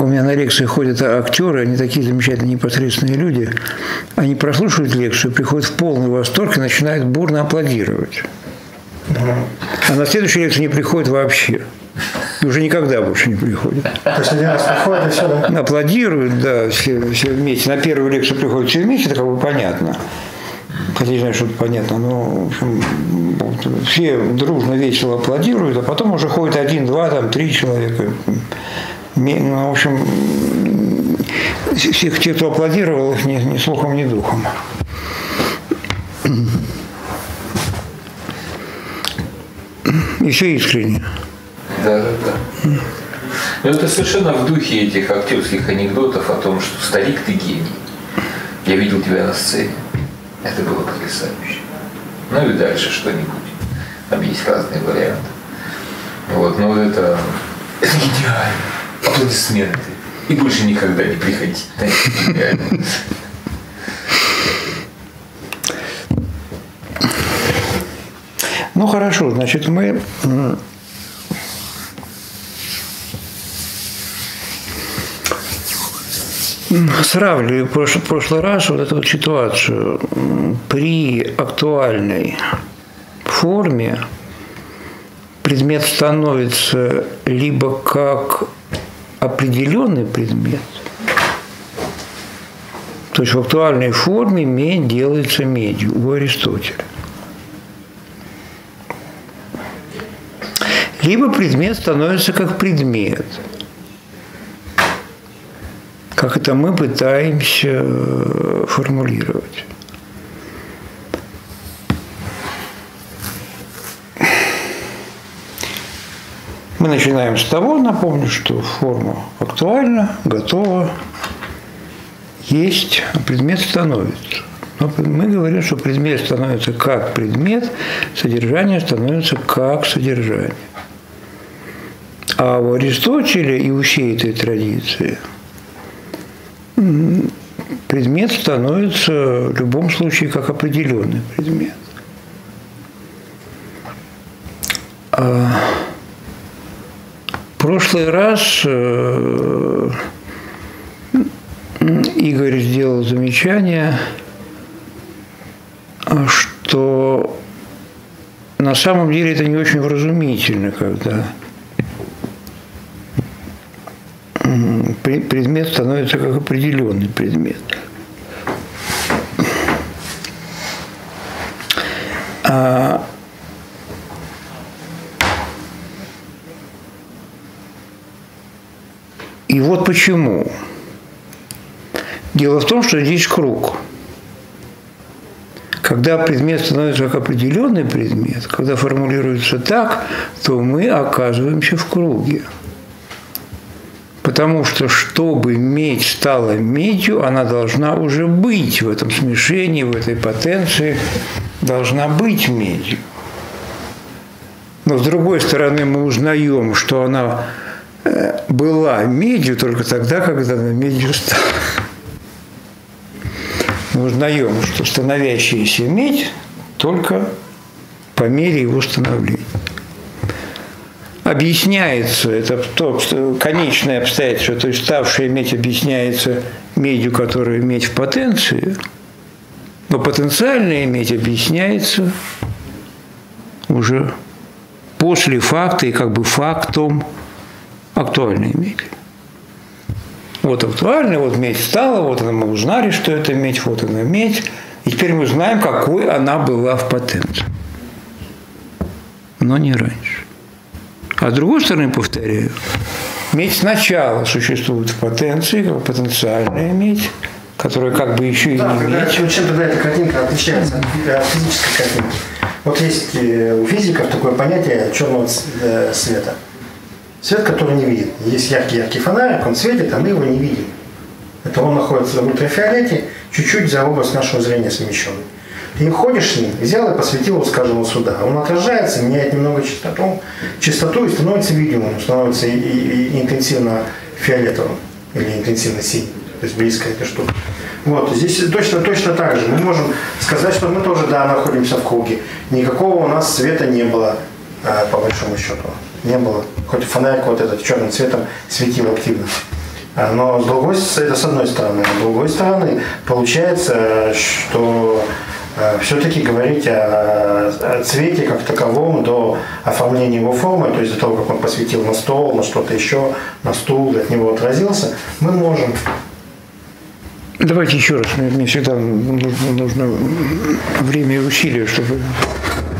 у меня на лекции ходят актеры, они такие замечательные, непосредственные люди. Они прослушивают лекцию, приходят в полный восторг и начинают бурно аплодировать. А на следующую лекцию не приходят вообще. И уже никогда больше не приходят. То есть один раз приходят и все, да? Аплодируют, да, все, все вместе. На первую лекцию приходят все вместе, это как бы понятно. Хотя что это понятно, но в общем, все дружно, весело аплодируют, а потом уже ходит один, два, там, три человека. Ну, в общем, всех тех, кто аплодировал, их ни, ни слухом, ни духом. И все искренне. Да, да, да. Ну, это совершенно в духе этих актерских анекдотов о том, что старик, ты гений. Я видел тебя на сцене. Это было потрясающе. Ну и дальше что-нибудь. Там есть разные варианты. Вот, но это, это идеально. Аплодисменты. И больше никогда не приходи. Идеально. Ну хорошо, значит, мы сравнивали в прошлый, прошлый раз вот эту вот ситуацию. При актуальной форме предмет становится либо как определенный предмет, то есть в актуальной форме медь делается медью у Аристотеля. Либо предмет становится как предмет – как это мы пытаемся э, формулировать. Мы начинаем с того, напомню, что форма актуальна, готова, есть, а предмет становится. Но мы говорим, что предмет становится как предмет, содержание становится как содержание. А у Аристотеля и у всей этой традиции – предмет становится в любом случае как определенный предмет. А в прошлый раз э, Игорь сделал замечание, что на самом деле это не очень вразумительно, когда предмет становится как определенный предмет. А и вот почему. Дело в том, что здесь круг. Когда предмет становится как определенный предмет, когда формулируется так, то мы оказываемся в круге. Потому что, чтобы медь стала медью, она должна уже быть в этом смешении, в этой потенции, должна быть медью. Но с другой стороны, мы узнаем, что она э, была медью только тогда, когда она медью стала. Мы узнаем, что становящаяся медь только по мере его становления объясняется, это то, конечное обстоятельство, то есть ставшая медь объясняется медью, которую медь в потенции, но потенциальная медь объясняется уже после факта и как бы фактом актуальной меди. Вот актуальная, вот медь стала, вот она, мы узнали, что это медь, вот она медь, и теперь мы знаем, какой она была в потенции. Но не раньше. А с другой стороны, повторяю, медь сначала существует в потенции, как потенциальная медь, которая как бы еще да, и не когда, медь. Чем тогда эта картинка отличается от физической картинки? Вот есть э, у физиков такое понятие черного э, света. Свет, который не виден. Есть яркий-яркий фонарик, он светит, а мы его не видим. Это он находится в ультрафиолете, чуть-чуть за область нашего зрения смещенный. Ты ходишь с ним, взял и посветил его, скажем, сюда. Он отражается, меняет немного частоту, частоту и становится видимым, становится и, и, и интенсивно фиолетовым или интенсивно синим. То есть близко эта штука. Вот, здесь точно, точно так же. Мы можем сказать, что мы тоже, да, находимся в круге. Никакого у нас света не было, э, по большому счету. Не было. Хоть фонарик вот этот черным цветом светил активно. А, Но с другой, это с одной стороны. С другой стороны, получается, что все-таки говорить о, о цвете как таковом до оформления его формы, то есть до того, как он посветил на стол, на что-то еще, на стул, от него отразился, мы можем. Давайте еще раз, мне, всегда нужно, нужно время и усилия, чтобы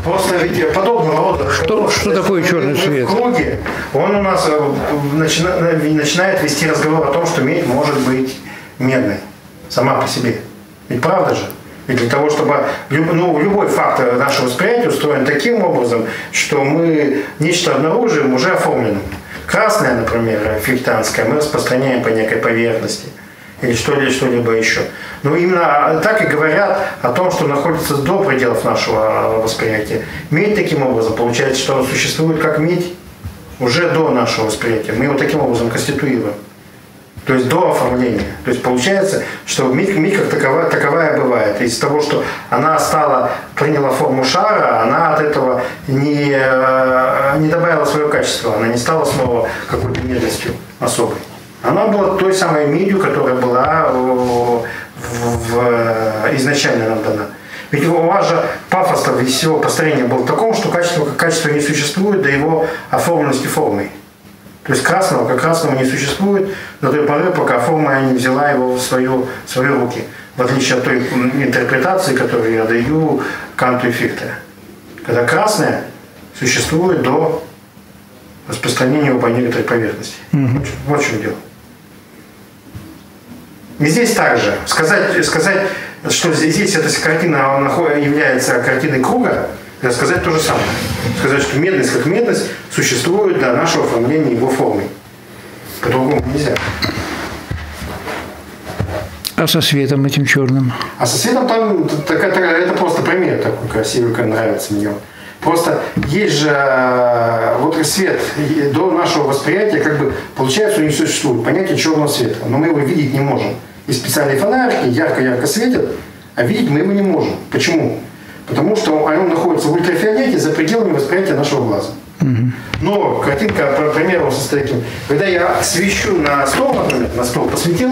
Просто ведь подобного рода. Что, что такое черный цвет? В круге он у нас начинает, начинает вести разговор о том, что медь может быть медной сама по себе. Ведь правда же? И для того, чтобы ну, любой фактор нашего восприятия устроен таким образом, что мы нечто обнаружим уже оформленным. Красное, например, фихтанское, мы распространяем по некой поверхности или что-либо что еще. Но именно так и говорят о том, что находится до пределов нашего восприятия. Медь таким образом, получается, что он существует как медь уже до нашего восприятия. Мы его таким образом конституируем. То есть до оформления. То есть получается, что миг, миг как таковая, таковая бывает. Из того, что она стала, приняла форму шара, она от этого не, э, не добавила свое качество. Она не стала снова какой-то медностью особой. Она была той самой медью, которая была в, в, в, изначально нам дана. Ведь у вас же пафос всего построения был таком, что качество как качество не существует до его оформленности формой. То есть красного как красного не существует до той поры, пока форма не взяла его в, свою, в свои руки. В отличие от той интерпретации, которую я даю Канту и Фихте. Когда красное существует до распространения его по некоторой поверхности. Mm-hmm. Вот в чем дело. И здесь также сказать, сказать что здесь эта картина является картиной круга, сказать то же самое. Сказать, что медность как медность существует до нашего оформления его формы. По-другому нельзя. А со светом этим черным? А со светом там такая, такая, это просто пример такой красивый, как нравится мне. Просто есть же э, вот свет до нашего восприятия, как бы получается, не существует понятие черного света, но мы его видеть не можем. И специальные фонарики ярко-ярко светят, а видеть мы его не можем. Почему? Потому что он находится в ультрафиолете за пределами восприятия нашего глаза. Но картинка, по примеру, состоит таким. Когда я свечу на стол, например, на стол посветил,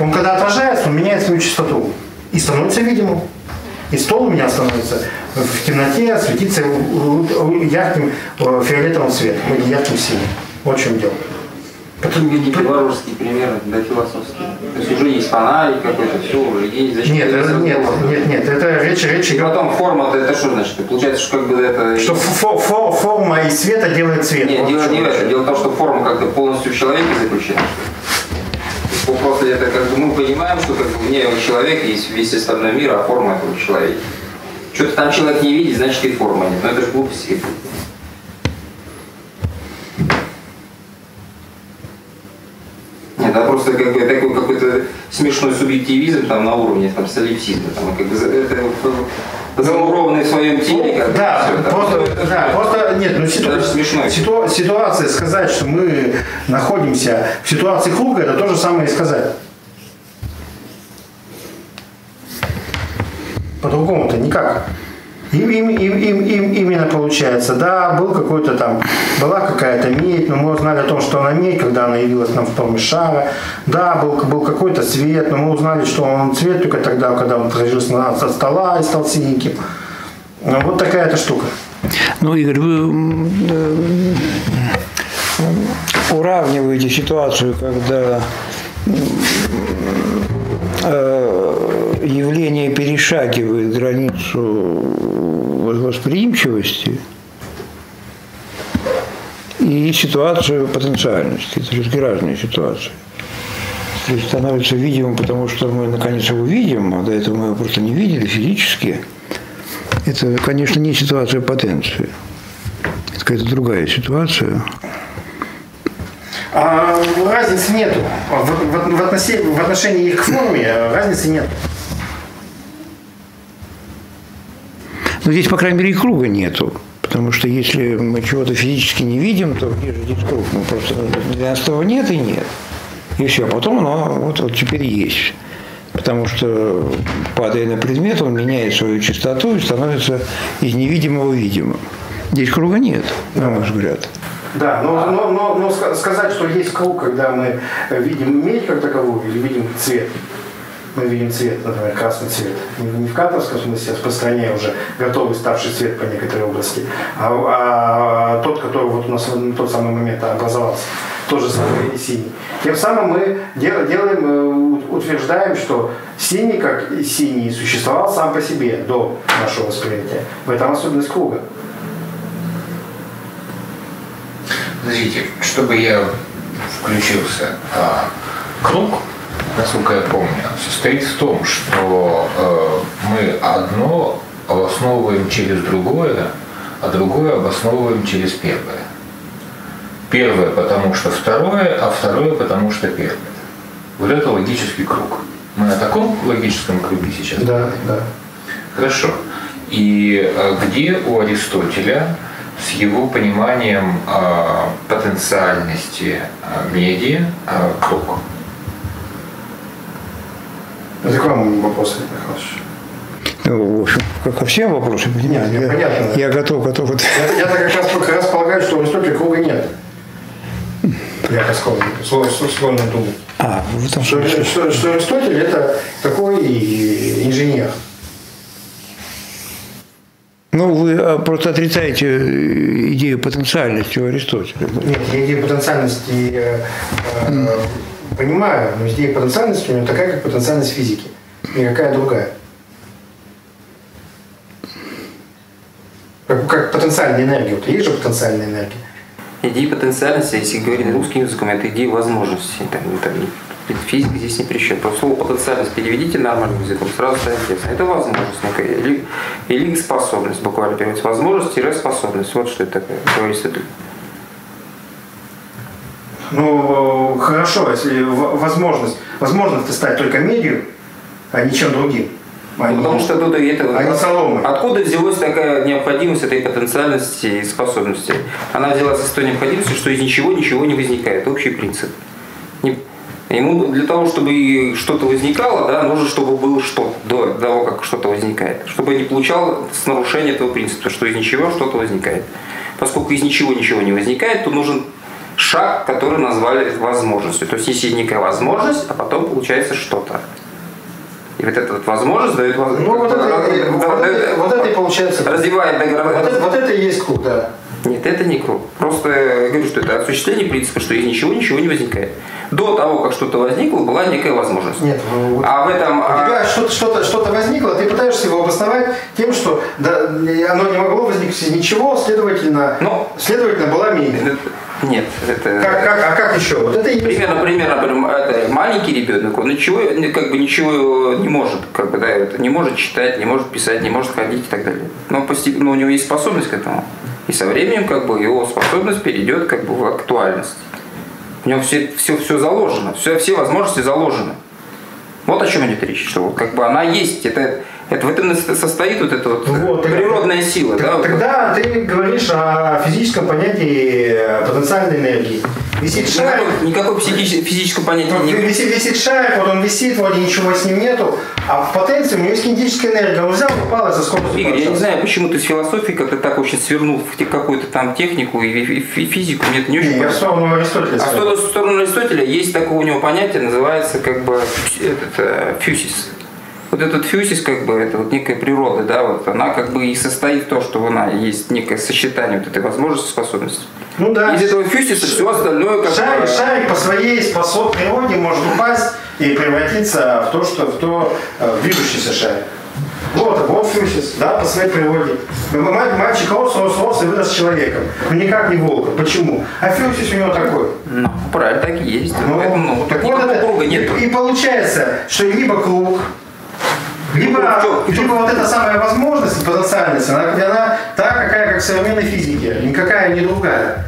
он когда отражается, он меняет свою частоту и становится видимым. И стол у меня становится в темноте, светится ярким э, фиолетовым цветом или ярким синим. Вот в чем дело. Видите варварские примеры, да, философские. То есть уже есть фонарик какой-то, все, уже есть. Зачем нет, это, нет, нет, нет, это речь, речь И потом форма, это, это что значит? Получается, что как бы это... Что фо фо форма из света делает цвет. Нет, дело не в этом. Дело в том, что форма как-то полностью в человеке заключена. Просто это как бы мы понимаем, что как бы не человек есть весь остальной мир, а форма этого человека. Что-то там человек не видит, значит и форма нет. Но это же глупости. Это просто как бы такой какой-то смешной субъективизм там на уровне там солипсизма. Там, как бы, это замурованный в своем теле. Как да, все, просто, это, да, просто нет, ну ситу, ситу, ситуация сказать, что мы находимся в ситуации круга, это то же самое и сказать. По-другому-то никак. Им, им, им, им, им именно получается, да, был какой-то там, была какая-то медь, но мы узнали о том, что она медь, когда она явилась нам в форме шара. Да, был, был какой-то цвет, но мы узнали, что он цвет только тогда, когда он отражился от стола и стал синеньким. Ну, вот такая эта штука. Ну, Игорь, вы уравниваете ситуацию, когда явление перешагивает границу восприимчивости и ситуацию потенциальности. Это все-таки разные ситуации. То есть становится видимым, потому что мы наконец его видим, а до этого мы его просто не видели физически. Это, конечно, не ситуация потенции. Это какая-то другая ситуация. А, разницы нету. В, в, в, отношении, в отношении их к форме разницы нет. Но здесь, по крайней мере, и круга нету. Потому что если мы чего-то физически не видим, то где же здесь круг? Мы просто для нас того нет и нет. И все. А потом оно вот, вот теперь есть. потому что, падая на предмет, он меняет свою частоту и становится из невидимого видимым. Здесь круга нет, на мой взгляд. Да, но, но, но, но сказать, что есть круг, когда мы видим медь как таковую или видим цвет, мы видим цвет, например, красный цвет. Не, в кантовском смысле, а распространяя уже готовый ставший цвет по некоторой области, а, а тот, который вот у нас на тот самый момент образовался, тоже самый и синий. Тем самым мы делаем, э, утверждаем, что синий, как и синий, существовал сам по себе до нашего восприятия. В этом особенность круга. Подождите, чтобы я включился. А, круг насколько я помню, состоит в том, что э, мы одно обосновываем через другое, а другое обосновываем через первое. Первое потому что второе, а второе потому что первое. Вот это логический круг. Мы на таком логическом круге сейчас? Да, да. Хорошо. И э, где у Аристотеля с его пониманием э, потенциальности меди э, круг? Это к вам вопрос, Михайлович. Ну, в общем, ко всем вопросам, Нет, я, понятно. Я готов, готов. Я, я как раз, как раз полагаю, что в Аристотеле круга нет. Я склонен, склонен думать. А, в этом что, что, что, что Аристотель это такой инженер. Ну, вы а, просто отрицаете э, идею потенциальности у Аристотеля. Нет, я идею потенциальности э, э, понимаю, но идея потенциальности у него такая, как потенциальность физики. Никакая другая. Как, как потенциальная энергия. Вот есть же потенциальная энергия. Идея потенциальности, если говорить русским языком, это идея возможностей. Там, там, физика здесь не при чем. Просто слово потенциальность переведите нормальным языком, сразу станет ясно. Это возможность некая. Или, или способность, буквально переводится. Возможность-способность. Вот что это такое, говорится ну, хорошо, если возможность, возможность стать только медиа, а ничем другим. А ну, потому что тут это, а не соломы. Откуда взялась такая необходимость этой потенциальности и способности? Она взялась из той необходимости, что из ничего ничего не возникает. Общий принцип. Ему для того, чтобы что-то возникало, да, нужно, чтобы было что до того, как что-то возникает. Чтобы не получал с нарушения этого принципа, что из ничего что-то возникает. Поскольку из ничего ничего не возникает, то нужен шаг, который назвали возможностью. То есть есть некая возможность, а потом получается что-то. И вот эта вот возможность дает возможность. Ну, вот это, вот, вот и получается. Развивает вот, вот, это, вот это и есть круг, да. Нет, это не круг. Просто я говорю, что это осуществление принципа, что из ничего ничего не возникает. До того, как что-то возникло, была некая возможность. Нет, ну, а в этом... У тебя а... что-то, что-то, что-то возникло, ты пытаешься его обосновать тем, что да, оно не могло возникнуть из ничего, следовательно, Но... Следовательно была минимум. Нет, это... Как, как, а как еще? Вот это примерно, примерно, это маленький ребенок, он ничего, как бы ничего не может, как бы, да, это не может читать, не может писать, не может ходить и так далее. Но, постепенно, но у него есть способность к этому. И со временем, как бы, его способность перейдет, как бы, в актуальность. В нем все, все, все заложено, все, все возможности заложены. Вот о чем идет речь, что вот, как бы она есть, это это в этом состоит вот эта вот, вот природная так, сила. Так, да, тогда вот. ты говоришь о физическом понятии потенциальной энергии. Висит шарик. Никакого физического понятия вот, нет. Висит, висит шарик, вот он висит, вроде ничего с ним нету, а в потенции у него есть кинетическая энергия. Он взял, упал и за скорость. Игорь, я не знаю, почему ты с философией как-то так очень свернул в какую-то там технику и, и, и физику. Мне это не очень не, я в сторону Аристотеля. А в сторону Аристотеля есть такое у него понятие, называется как бы этот, э, фьюсис вот этот фьюсис, как бы, это вот некая природа, да, вот она как бы и состоит в том, что она есть некое сочетание вот этой возможности, способности. Ну да. Из этого фьюсиса все остальное как шарик, бы... шарик по своей способ природе может упасть и превратиться в то, что в то э, движущийся шарик. Вот, вот фьюсис, да, по своей природе. Мальчик рос, рос, рос и вырос человеком. Но никак не волка. Почему? А фьюсис у него такой. Ну, правильно, так и есть. Ну, Поэтому, ну, так вот это, круга нет. И, и получается, что либо круг, либо, либо вот эта самая возможность, потенциальность, она, она та, какая, как в современной физике, никакая не другая.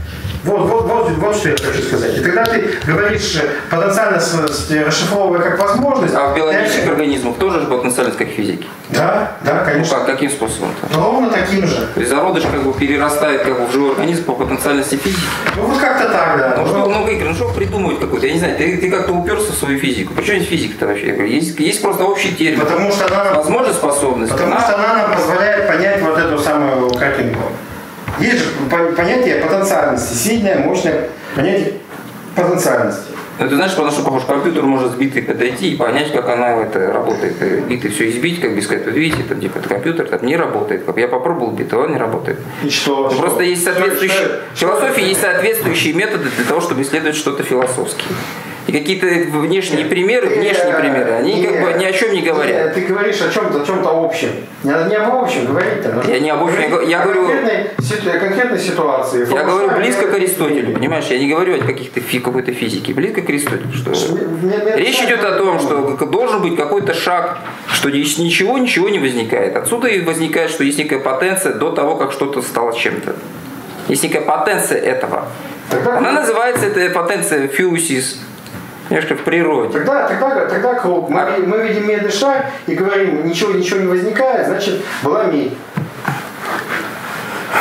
Вот, вот, вот, вот что я хочу сказать. И тогда ты говоришь э, потенциально с- с- расшифровывая как возможность. А в биологических ты- организмах тоже же потенциальность как в физике? Да, да, Ну конечно. как, каким способом-то? Ровно таким же. То есть зародыш как бы перерастает как бы в живой организм по потенциальности физики? Ну вот как-то так, да. Ну что, ну Игорь, ну что придумывать какой-то? Я не знаю, ты, ты как-то уперся в свою физику. Причем здесь физика-то вообще? Я говорю, Есть, есть просто общий термин. Потому что она нам, Возможно способность. потому она- что она нам позволяет понять вот эту самую картинку. Есть же по- понятие потенциальности, сильное, мощное понятие потенциальности. Ну, ты знаешь, потому что похож компьютер может сбитый подойти и понять, как она это работает. И Битый все избить, как бы сказать, вот видите, там типа это компьютер там не работает. Как я попробовал битый, он не работает. И что? Ну, просто есть соответствующие... Что- философии есть соответствующие методы для того, чтобы исследовать что-то философские. И какие-то внешние примеры, внешние Э, примеры, они как бы нет, ни о чем не говорят. нет, Ты говоришь о чем-то, о чем-то общем. Не, не об общем говорить-то. Я не об общем, я я говорю- конкретной, ситу- конкретной ситуации. Я говорю близко к Аристотелю, понимаешь? Я не говорю о каких-то фи, какой-то физике, близко к Аристотелю. Что... Мне- Речь идет о том, что должен быть какой-то шаг, что ничего ничего не возникает. Отсюда и возникает, что есть некая потенция до того, как что-то стало чем-то. Есть некая потенция этого. Тогда- Она называется, эта потенция фьюсис, немножко в природе. Тогда, тогда, тогда круг. Мы, А- мы видим медный шар и говорим, ничего, ничего не возникает, значит, была медь.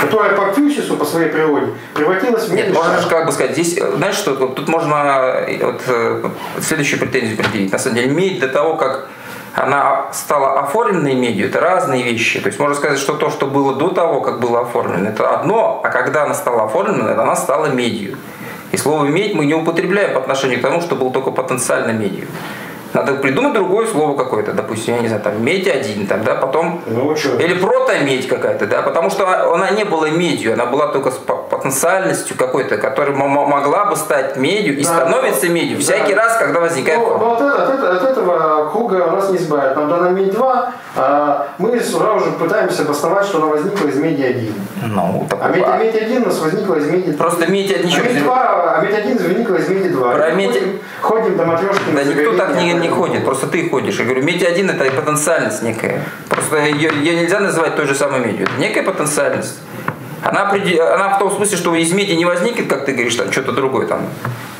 Которая по фьюсису, по своей природе, превратилась в Нет, можно же как бы сказать, здесь, э, знаешь что, вот тут можно э, вот, э, следующую претензию предъявить. На самом деле, медь до того, как она стала оформленной медью, это разные вещи. То есть можно сказать, что то, что было до того, как было оформлено, это одно, а когда она стала оформлена, она стала медью. И слово медь мы не употребляем по отношению к тому, что был только потенциально медью. Надо придумать другое слово какое-то, допустим, я не знаю, там медь один, там, да, потом Ну, или протомедь какая-то, да, потому что она не была медью, она была только с по- потенциальностью какой-то, которая могла бы стать медью и Да. становится медью Да. всякий раз, когда возникает Ну, ну, от, от от этого круга нас не избавит. Нам дана медь 2, а мы сразу же пытаемся обосновать, что она возникла из меди 1. Ну, так, А медь, а- медь 1 у нас возникла из меди 3. Просто медь от ничего а медь не- 2, а медь 1 возникла из меди 2. Про медь- Ходим, ходим до матрешки. Да никто так не, не ходит, просто ты ходишь. Я говорю, медь один это потенциальность некая. Просто ее, ее нельзя называть той же самой. Это некая потенциальность. Она, она в том смысле, что из меди не возникнет, как ты говоришь, там что-то другое там.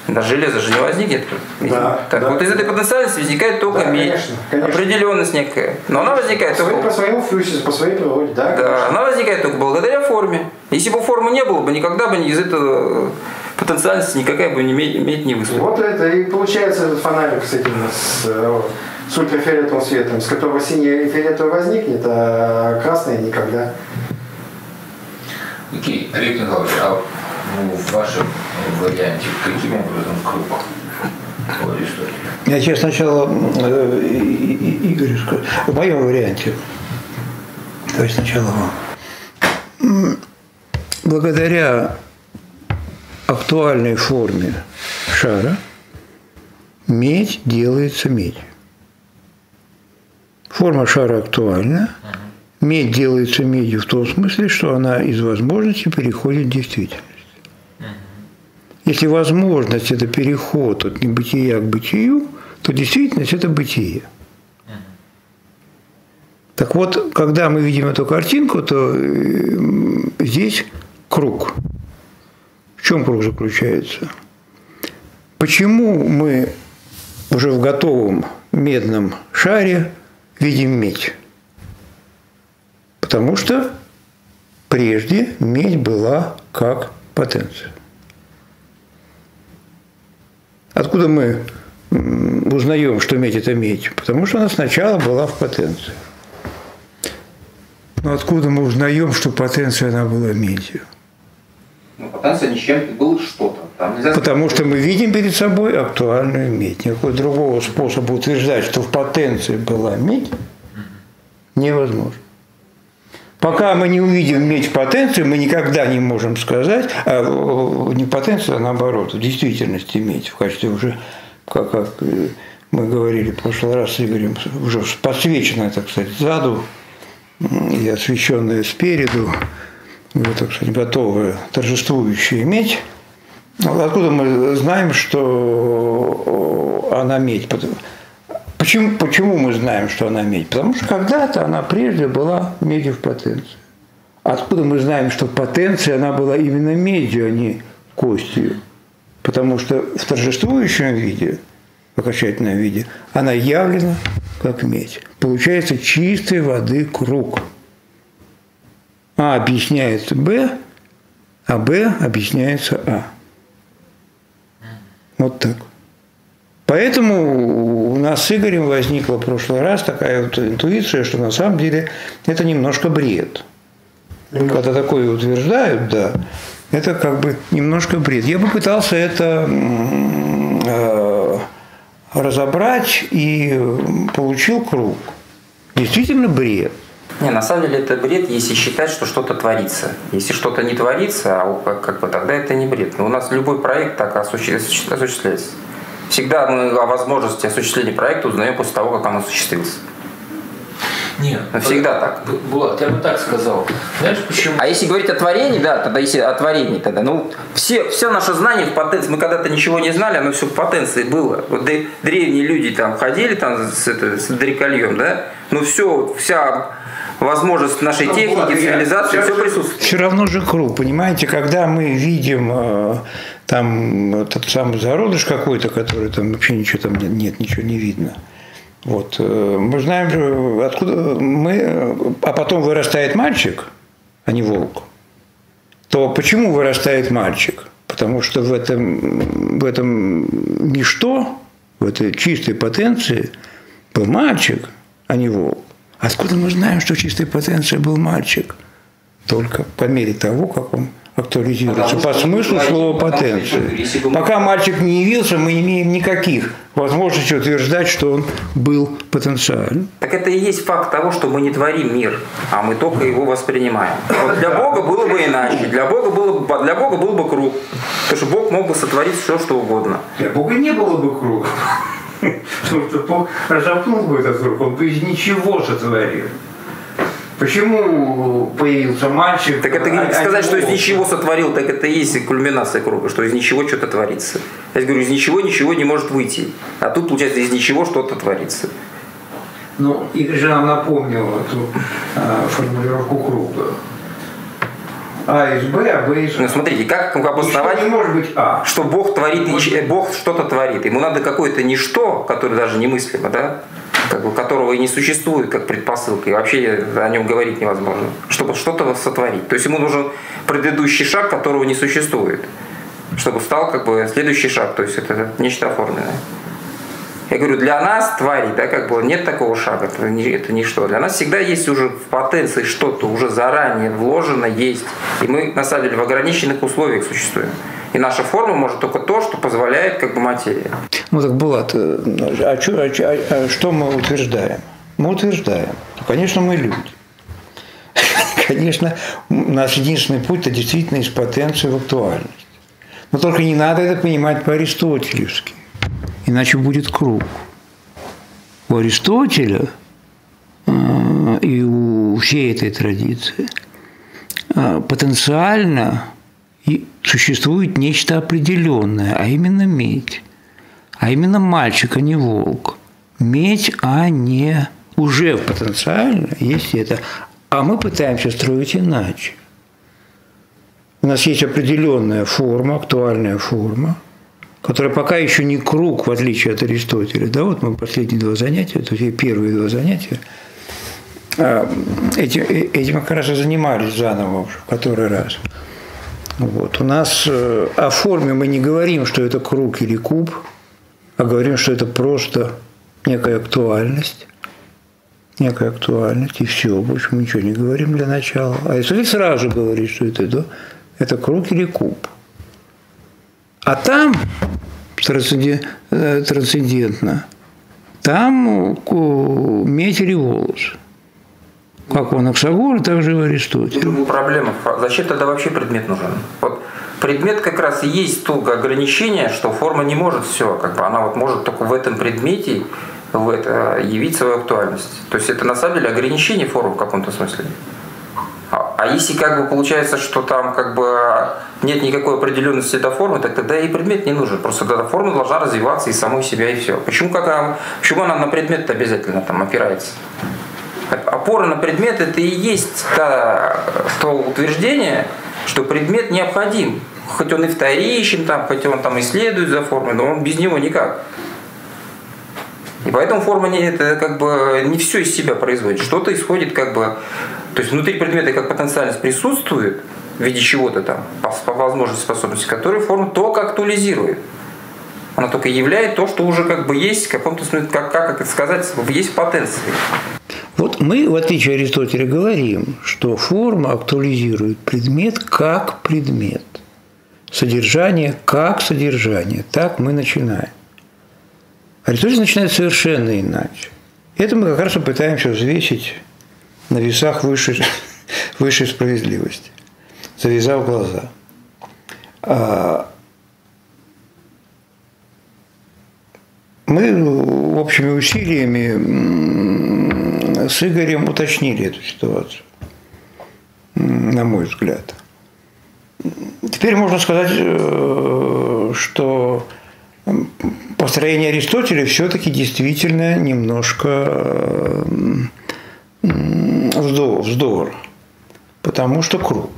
Да, железо же не возникнет. Да, так, да. вот из этой потенциальности возникает только Да, медь. конечно, конечно. Определенность некая. Но она возникает По, своей- только... по своему фьюсису, по своей природе, да? Да, она возникает только благодаря форме. Если бы формы не было бы, никогда бы из этого потенциальности никакая бы не медь, медь не вышла. Вот это и получается этот фонарик с этим, с, э, с ультрафиолетовым светом, с которого синий и фиолетовый возникнет, а красный никогда. Окей, Олег Николаевич, а ну, в вашем варианте каким образом круг? Я тебе сначала э, Игорю скажу. В моем варианте. Давай сначала вам. Благодаря актуальной форме шара медь делается медь. Форма шара актуальна. Медь делается медью в том смысле, что она из возможности переходит в действительность. Если возможность – это переход от небытия к бытию, то действительность – это бытие. Так вот, когда мы видим эту картинку, то э, здесь круг. В чем круг заключается? Почему мы уже в готовом медном шаре видим медь? Потому что прежде медь была как потенция. Откуда мы узнаем, что медь – это медь? Потому что она сначала была в потенции. Но откуда мы узнаем, что потенция она была медью? Ну, потенция ни с чем было что-то. Там нельзя Потому что мы видим перед собой актуальную медь. Никакого другого способа утверждать, что в потенции была медь, невозможно. Пока мы не увидим медь в потенции, мы никогда не можем сказать, а э, не потенция, а наоборот, в действительности медь в качестве уже, как, как э, мы говорили в прошлый раз с Игорем, уже подсвеченная, так сказать, сзаду и освещенная спереду, уже, так сказать, готовая, торжествующая медь. Откуда мы знаем, что она медь? Почему, почему мы знаем, что она медь? Потому что когда-то она прежде была медью в потенции. Откуда мы знаем, что в потенции она была именно медью, а не костью. Потому что в торжествующем виде, в окончательном виде, она явлена как медь. Получается чистой воды круг. А объясняется Б, а Б объясняется А. Вот так. Поэтому у нас с Игорем возникла в прошлый раз такая вот интуиция, что на самом деле это немножко бред. Когда такое утверждают, да, это как бы немножко бред. Я попытался это э, разобрать и получил круг. Действительно бред. Не, на самом деле это бред, если считать, что что-то творится. Если что-то не творится, а как, как бы тогда это не бред. Но у нас любой проект так осуществляется. Всегда мы о возможности осуществления проекта узнаем после того, как он осуществился. Нет. Всегда так. Булат, я бы так сказал. Знаешь почему? А если говорить о творении, да, тогда если о творении, тогда, ну, все, все наше знание в потенции, мы когда-то ничего не знали, оно все в потенции было. Вот древние люди там ходили там с, это, с дрекольем, да, ну все, вся возможность нашей техники, цивилизации, все присутствует. Все равно же круг, понимаете, когда мы видим э, там этот самый зародыш какой-то, который там вообще ничего там нет, ничего не видно. Вот. Э, мы знаем же, откуда мы... А потом вырастает мальчик, а не волк. То почему вырастает мальчик? Потому что в этом, в этом ничто, в этой чистой потенции был мальчик, а не волк. Откуда мы знаем, что чистой потенцией был мальчик? Только по мере того, как он актуализируется по смыслу слова потенция. Пока мальчик не явился, мы не имеем никаких возможностей утверждать, что он был потенциален. Так это и есть факт того, что мы не творим мир, а мы только его воспринимаем. Вот для Бога было бы иначе. Для Бога, было бы, для Бога был бы круг. Потому что Бог мог бы сотворить все, что угодно. Для Бога не было бы круга. Разомкнул бы этот круг, он бы из ничего сотворил. Почему появился мальчик? Так это а, сказать, что из ничего сотворил, так это и есть кульминация круга, что из ничего что-то творится. Я говорю, из ничего ничего не может выйти. А тут, получается, из ничего что-то творится. Ну, Игорь же нам напомнил эту э, формулировку круга. А из Б, а Б из А. Ну, смотрите, как обосновать, не может быть А. что Бог творит, может... Бог что-то творит. Ему надо какое-то ничто, которое даже немыслимо, да? как бы, которого и не существует как предпосылка, и вообще о нем говорить невозможно, чтобы что-то сотворить. То есть ему нужен предыдущий шаг, которого не существует, чтобы стал как бы следующий шаг, то есть это нечто оформленное. Я говорю, для нас, твари, да, как бы нет такого шага, это, не, это ничто. Для нас всегда есть уже в потенции что-то, уже заранее вложено, есть. И мы, на самом деле, в ограниченных условиях существуем. И наша форма может только то, что позволяет как бы материя. Ну так, Булат, э, а, что, а, а, а что мы утверждаем? Мы утверждаем, конечно, мы люди. Конечно, наш единственный путь – это действительно из потенции в актуальность. Но только не надо это понимать по-аристотелевски иначе будет круг. У Аристотеля э, и у всей этой традиции э, потенциально существует нечто определенное, а именно медь. А именно мальчик, а не волк. Медь, а не уже потенциально есть это. А мы пытаемся строить иначе. У нас есть определенная форма, актуальная форма, которая пока еще не круг, в отличие от Аристотеля. Да, вот мы последние два занятия, то есть первые два занятия, а, этим, э, этим как раз и занимались заново в который раз. Вот. У нас э, о форме мы не говорим, что это круг или куб, а говорим, что это просто некая актуальность. Некая актуальность, и все, больше мы ничего не говорим для начала. А если сразу говорит, что это, да, это круг или куб. А там э, трансцендентно, там медь или волос. Как у Анаксагора, так же и у Аристотеля. Проблема. Зачем тогда вообще предмет нужен? Вот предмет как раз и есть то ограничение, что форма не может все. Как бы она вот может только в этом предмете в это, явить свою актуальность. То есть это на самом деле ограничение формы в каком-то смысле. А, а если как бы получается, что там как бы нет никакой определенности этой формы, так тогда и предмет не нужен. Просто эта форма должна развиваться из самой себя и все. Почему, как, почему она на предмет обязательно там опирается? Опора на предмет это и есть та, то утверждение, что предмет необходим хоть он и вторичен, там, хоть он там исследует за формой, но он без него никак. И поэтому форма не, это как бы не все из себя производит. Что-то исходит как бы... То есть внутри предмета как потенциальность присутствует в виде чего-то там, по, по возможности, способности, которую форма только актуализирует. Она только являет то, что уже как бы есть в каком-то смысле, как, как это сказать, есть в. Вот мы, в отличие от Аристотеля, говорим, что форма актуализирует предмет как предмет. Содержание как содержание. Так мы начинаем. Аристотель начинает совершенно иначе. Это мы как раз и пытаемся взвесить на весах высшей, высшей справедливости, завязав глаза. А мы общими усилиями с Игорем уточнили эту ситуацию, на мой взгляд. Теперь можно сказать, э, что построение Аристотеля все-таки действительно немножко вздор, вздор, потому что круг.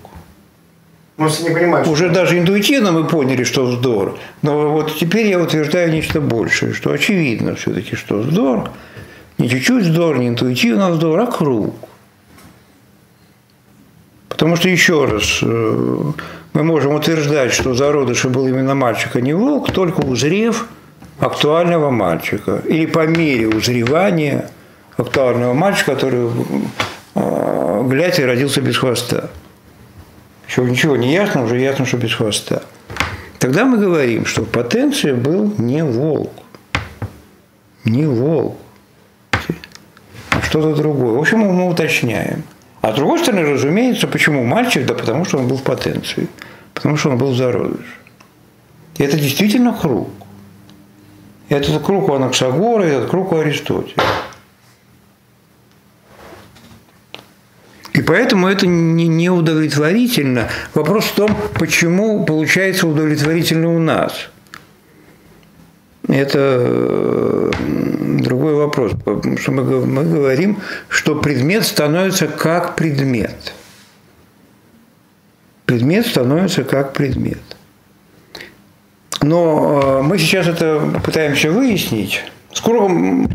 Может, не понимаешь, Уже даже интуитивно мы поняли, что вздор. Но вот теперь я утверждаю нечто большее, что очевидно все-таки, что вздор, не чуть-чуть вздор, не интуитивно вздор, а круг. Потому что, еще раз, э, мы можем утверждать, что зародышем был именно мальчик, а не волк, только узрев актуального мальчика. Или по мере узревания актуального мальчика, который, э, глядя, родился без хвоста. Еще ничего не ясно, уже ясно, что без хвоста. Тогда мы говорим, что потенция был не волк. Не волк. А что-то другое. В общем, мы уточняем. А с другой стороны, разумеется, почему мальчик? Да потому что он был в потенции. Потому что он был в зародыше. И это действительно круг. Этот круг у Анаксагора, этот круг у Аристотеля. Поэтому это не, не удовлетворительно. Вопрос в том, почему получается удовлетворительно у нас. Это другой вопрос. Потому что мы, мы говорим, что предмет становится как предмет. Предмет становится как предмет. Но мы сейчас это пытаемся выяснить. С кругом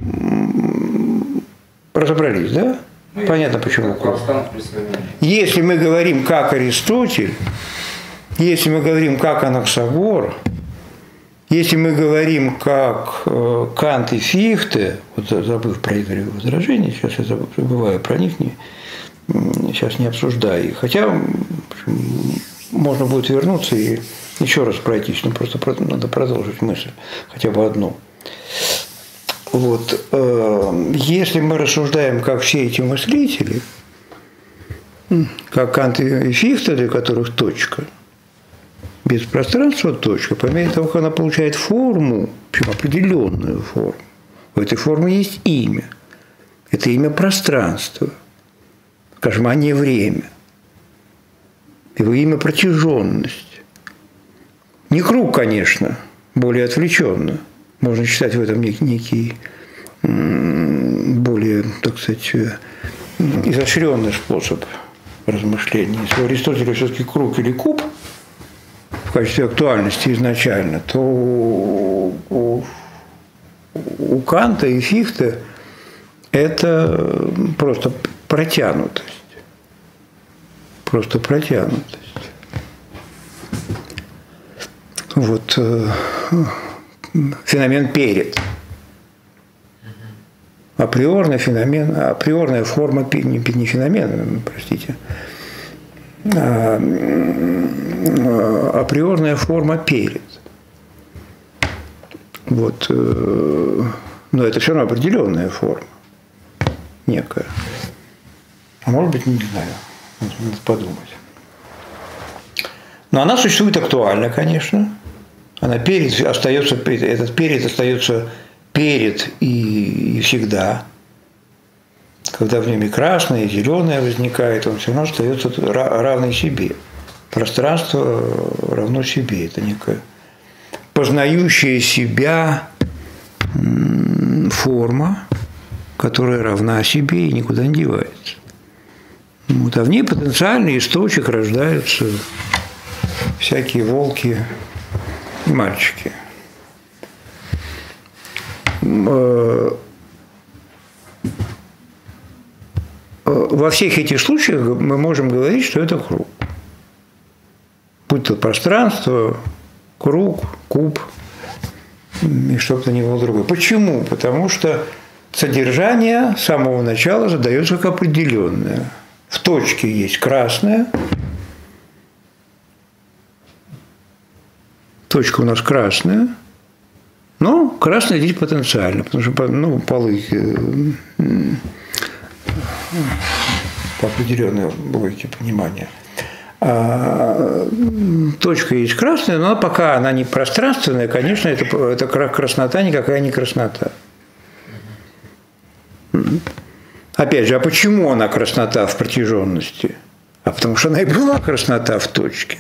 разобрались, да? Понятно, почему. Если мы говорим как Аристотель, если мы говорим как Анаксагор, если мы говорим как э, Кант и Фихте, вот забыв про Игоря возражения, сейчас я забываю про них, не, сейчас не обсуждаю их. Хотя можно будет вернуться и еще раз пройтись, но просто надо продолжить мысль, хотя бы одну. Вот, э, если мы рассуждаем, как все эти мыслители, как Кант и Фихте, для которых точка, без пространства точка, по мере того, как она получает форму, причем определенную форму, у этой формы есть имя. Это имя пространства, скажем, а не время. Его имя протяженность. Не круг, конечно, более отвлеченно – можно считать в этом некий, более, так сказать, изощренный способ размышления. Если у Аристотеля все-таки круг или куб в качестве актуальности изначально, то у, у Канта и Фихта это просто протянутость. Просто протянутость. Вот э, феномен перед. Априорный феномен, априорная форма, не, феномен, простите, а, априорная форма перед. Вот, э, но это все равно определенная форма, некая. А может быть, не знаю, надо подумать. Но она существует актуально, конечно она перед остается, этот перед остается перед и, и всегда. Когда в нем и красное, и зеленое возникает, он все равно остается равный себе. Пространство равно себе. Это некая познающая себя форма, которая равна себе и никуда не девается. Вот, а в ней потенциальный источник рождается всякие волки мальчики. Э, во всех этих случаях мы можем говорить, что это круг. Будь то пространство, круг, куб и что-то не было другое. Почему? Потому что содержание с самого начала задается как определенное. В точке есть красное, точка у нас красная, но красное здесь потенциально, потому что ну, полы э, по определенной логике понимания. А, точка есть красная, но пока она не пространственная, конечно, это, это краснота никакая не краснота. Опять же, а почему она краснота в протяженности? А потому что она и была краснота в точке,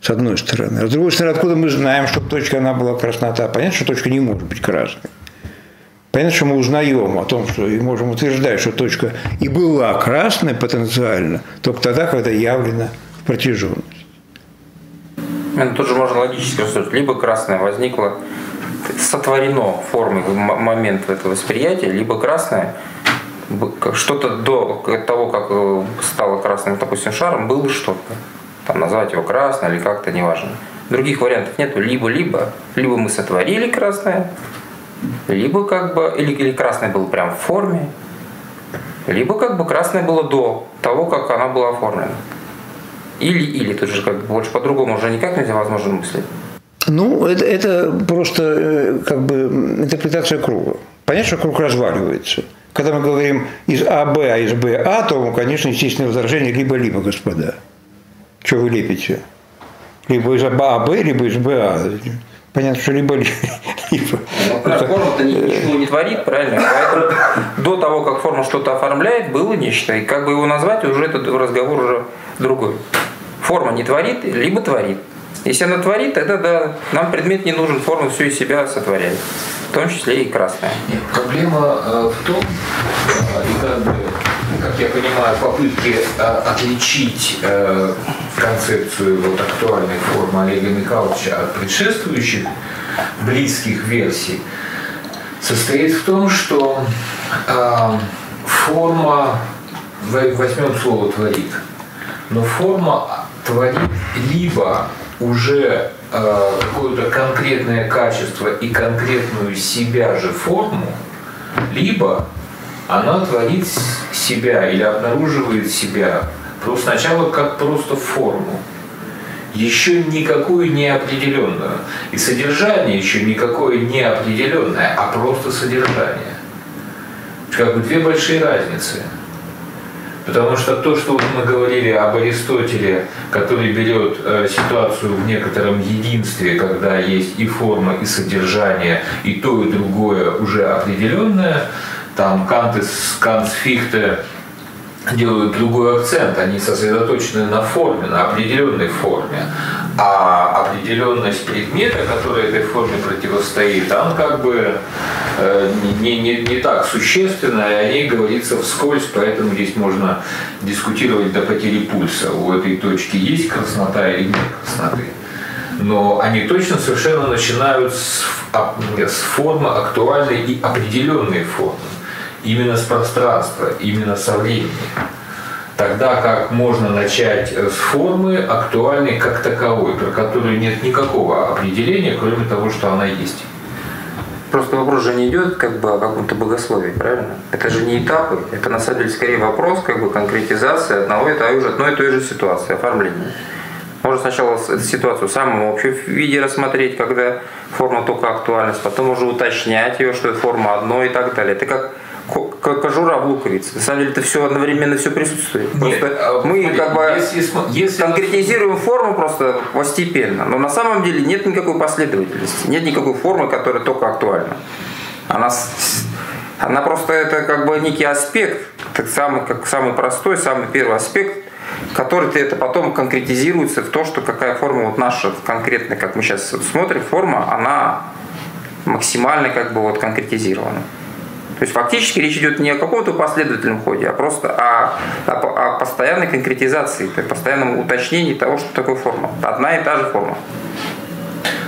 с одной стороны. А с другой стороны, откуда мы знаем, что точка она была краснота? Понятно, что точка не может быть красной. Понятно, что мы узнаем о том, что и можем утверждать, что точка и была красной потенциально, только тогда, когда явлена протяженность. Ну, тут же можно логически рассуждать. Либо красное возникло, сотворено формой момент этого восприятия, либо красное что-то до того, как э, стало красным, допустим, шаром, было что-то. Там назвать его красное или как-то, неважно. Других вариантов нету. Либо-либо. Либо мы сотворили красное, либо как бы, или, или красное было прям в форме, либо как бы красное было до того, как она была оформлена. Или, или, тут же как бы больше по-другому уже никак нельзя возможно мыслить. Ну, это, это просто э, как бы интерпретация круга. Понятно, что круг разваливается. Когда мы говорим из АБ, а из БА, то, конечно, естественное возражение либо-либо, господа. Что вы лепите? Либо из АБ, либо из БА. Понятно, что либо либо. Ну, форма-то ничего не творит, правильно? Поэтому до того, как форма что-то оформляет, было нечто. И как бы его назвать, уже этот разговор уже другой. Форма не творит, либо творит. Если она творит, тогда да, нам предмет не нужен, форма все из себя сотворяет. В том числе и красная. Нет, проблема э, в том, э, и как бы, как я понимаю, попытки э, отличить э, концепцию вот, актуальной формы Олега Михайловича от предшествующих близких версий, состоит в том, что э, форма, возьмем слово «творит», но форма творит либо уже э, какое-то конкретное качество и конкретную себя же форму, либо она творит себя или обнаруживает себя просто сначала как просто форму, еще никакую неопределенную. И содержание еще никакое неопределенное, а просто содержание. Как бы две большие разницы – Потому что то, что мы говорили об Аристотеле, который берет э, ситуацию в некотором единстве, когда есть и форма, и содержание, и то, и другое уже определенное, там Кант, Кант Фихте делают другой акцент, они сосредоточены на форме, на определенной форме. А определенность предмета, который этой форме противостоит, он как бы э, не, не, не так существенна, и о ней говорится вскользь, поэтому здесь можно дискутировать до потери пульса. У этой точки есть краснота или нет красноты. Но они точно совершенно начинают с, с формы актуальной и определенной формы именно с пространства, именно со времени. Тогда как можно начать с формы актуальной как таковой, про которую нет никакого определения, кроме того, что она есть. Просто вопрос же не идет как бы о каком-то богословии, правильно? Это же не этапы, это на самом деле скорее вопрос как бы конкретизации одного и той же, одной и той же ситуации, оформления. Можно сначала ситуацию в самом общем виде рассмотреть, когда форма только актуальность, потом уже уточнять ее, что это форма одной и так далее. Это как кожура в луковице. На самом деле это все одновременно все присутствует. Просто Нет, а мы смотри, как бы если, если... конкретизируем форму просто постепенно, но на самом деле нет никакой последовательности, нет никакой формы, которая только актуальна. Она, она просто это как бы некий аспект, так самый, как самый простой, самый первый аспект, который ты это потом конкретизируется в то, что какая форма вот наша конкретная, как мы сейчас смотрим, форма, она максимально как бы вот конкретизирована. То есть фактически речь идет не о каком-то последовательном ходе, а просто о, о, о постоянной конкретизации, постоянном уточнении того, что такое форма. Одна и та же форма.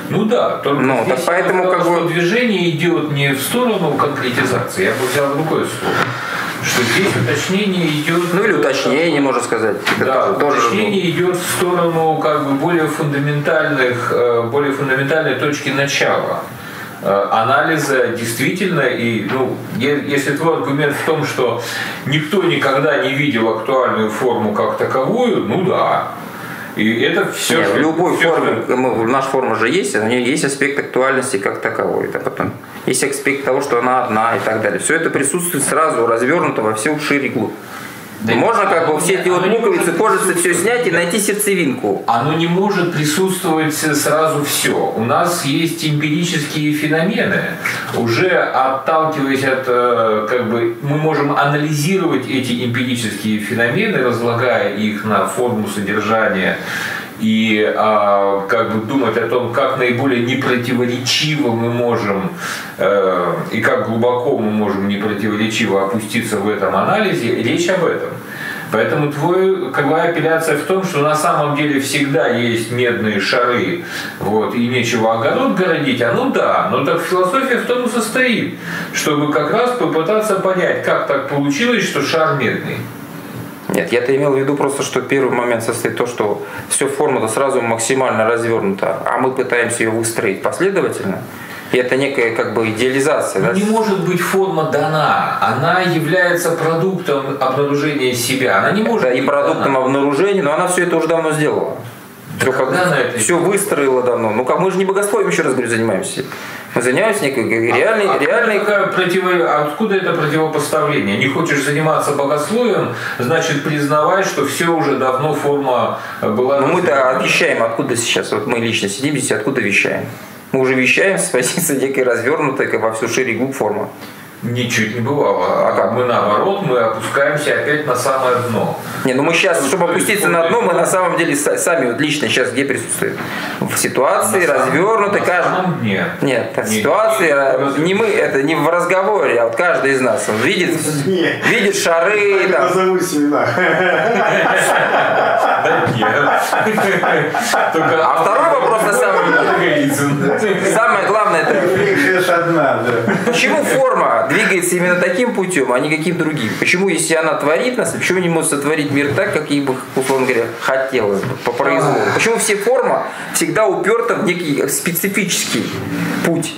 Ну да, только ну, здесь так поэтому сказал, как бы... движение идет не в сторону конкретизации, я бы взял другое слово. Что здесь уточнение идет... Ну или уточнение, можно сказать. Да, тоже, уточнение тоже... идет в сторону как бы более фундаментальных, э, более фундаментальной точки начала анализа действительно и ну если твой аргумент в том, что никто никогда не видел актуальную форму как таковую, ну да, и это все. Нет, в любой все форме, мы, наша форма же есть, у нее есть аспект актуальности как таковой. Это потом есть аспект того, что она одна и так далее. Все это присутствует сразу, развернуто во всю шире глубь. Да Можно как бы все эти вот луковицы, кожицы все снять и найти сердцевинку. Оно не может присутствовать сразу все. У нас есть эмпирические феномены. Уже отталкиваясь от, э, как бы, мы можем анализировать эти эмпирические феномены, разлагая их на форму содержания и а, как бы думать о том, как наиболее непротиворечиво мы можем э, и как глубоко мы можем непротиворечиво опуститься в этом анализе, речь об этом. Поэтому твой, как бы, апелляция в том, что на самом деле всегда есть медные шары, вот, и нечего огород городить, а ну да, но так философия в том и состоит, чтобы как раз попытаться понять, как так получилось, что шар медный. Нет, я-то имел в виду просто, что первый момент состоит в том, что все форма-то сразу максимально развернута, а мы пытаемся ее выстроить последовательно. И это некая как бы идеализация. Да? Не может быть форма дана. Она является продуктом обнаружения себя. Она не может да, и продуктом дана. обнаружения, но она все это уже давно сделала. Все, как, все выстроила давно. Ну как мы же не богословием, еще раз говорю, занимаемся. Мы занимаемся некой реальной... А, реальной... А противо... Откуда это противопоставление? Не хочешь заниматься богословием, значит признавай, что все уже давно форма была... Но ну, мы-то вещаем откуда сейчас. Вот мы лично сидим здесь, откуда вещаем? Мы уже вещаем с позиции некой развернутой, во всю шире глубь формы. Ничуть не бывало. А как мы наоборот, мы опускаемся опять на самое дно. Не, ну мы сейчас, чтобы опуститься на дно, мы на самом деле сами вот лично сейчас где присутствуем? В ситуации на развернутой каждый. Дне. Нет, в ситуации а, не мы, это не в разговоре, а вот каждый из нас он видит, видит шары. Там. Назову семена. А второй вопрос на самом деле. Самое главное это. одна, да. Почему форма двигается именно таким путем, а не каким другим? Почему, если она творит нас, почему не может сотворить мир так, как ей бы, условно говоря, хотелось бы, по произволу? Почему все форма всегда уперта в некий специфический путь?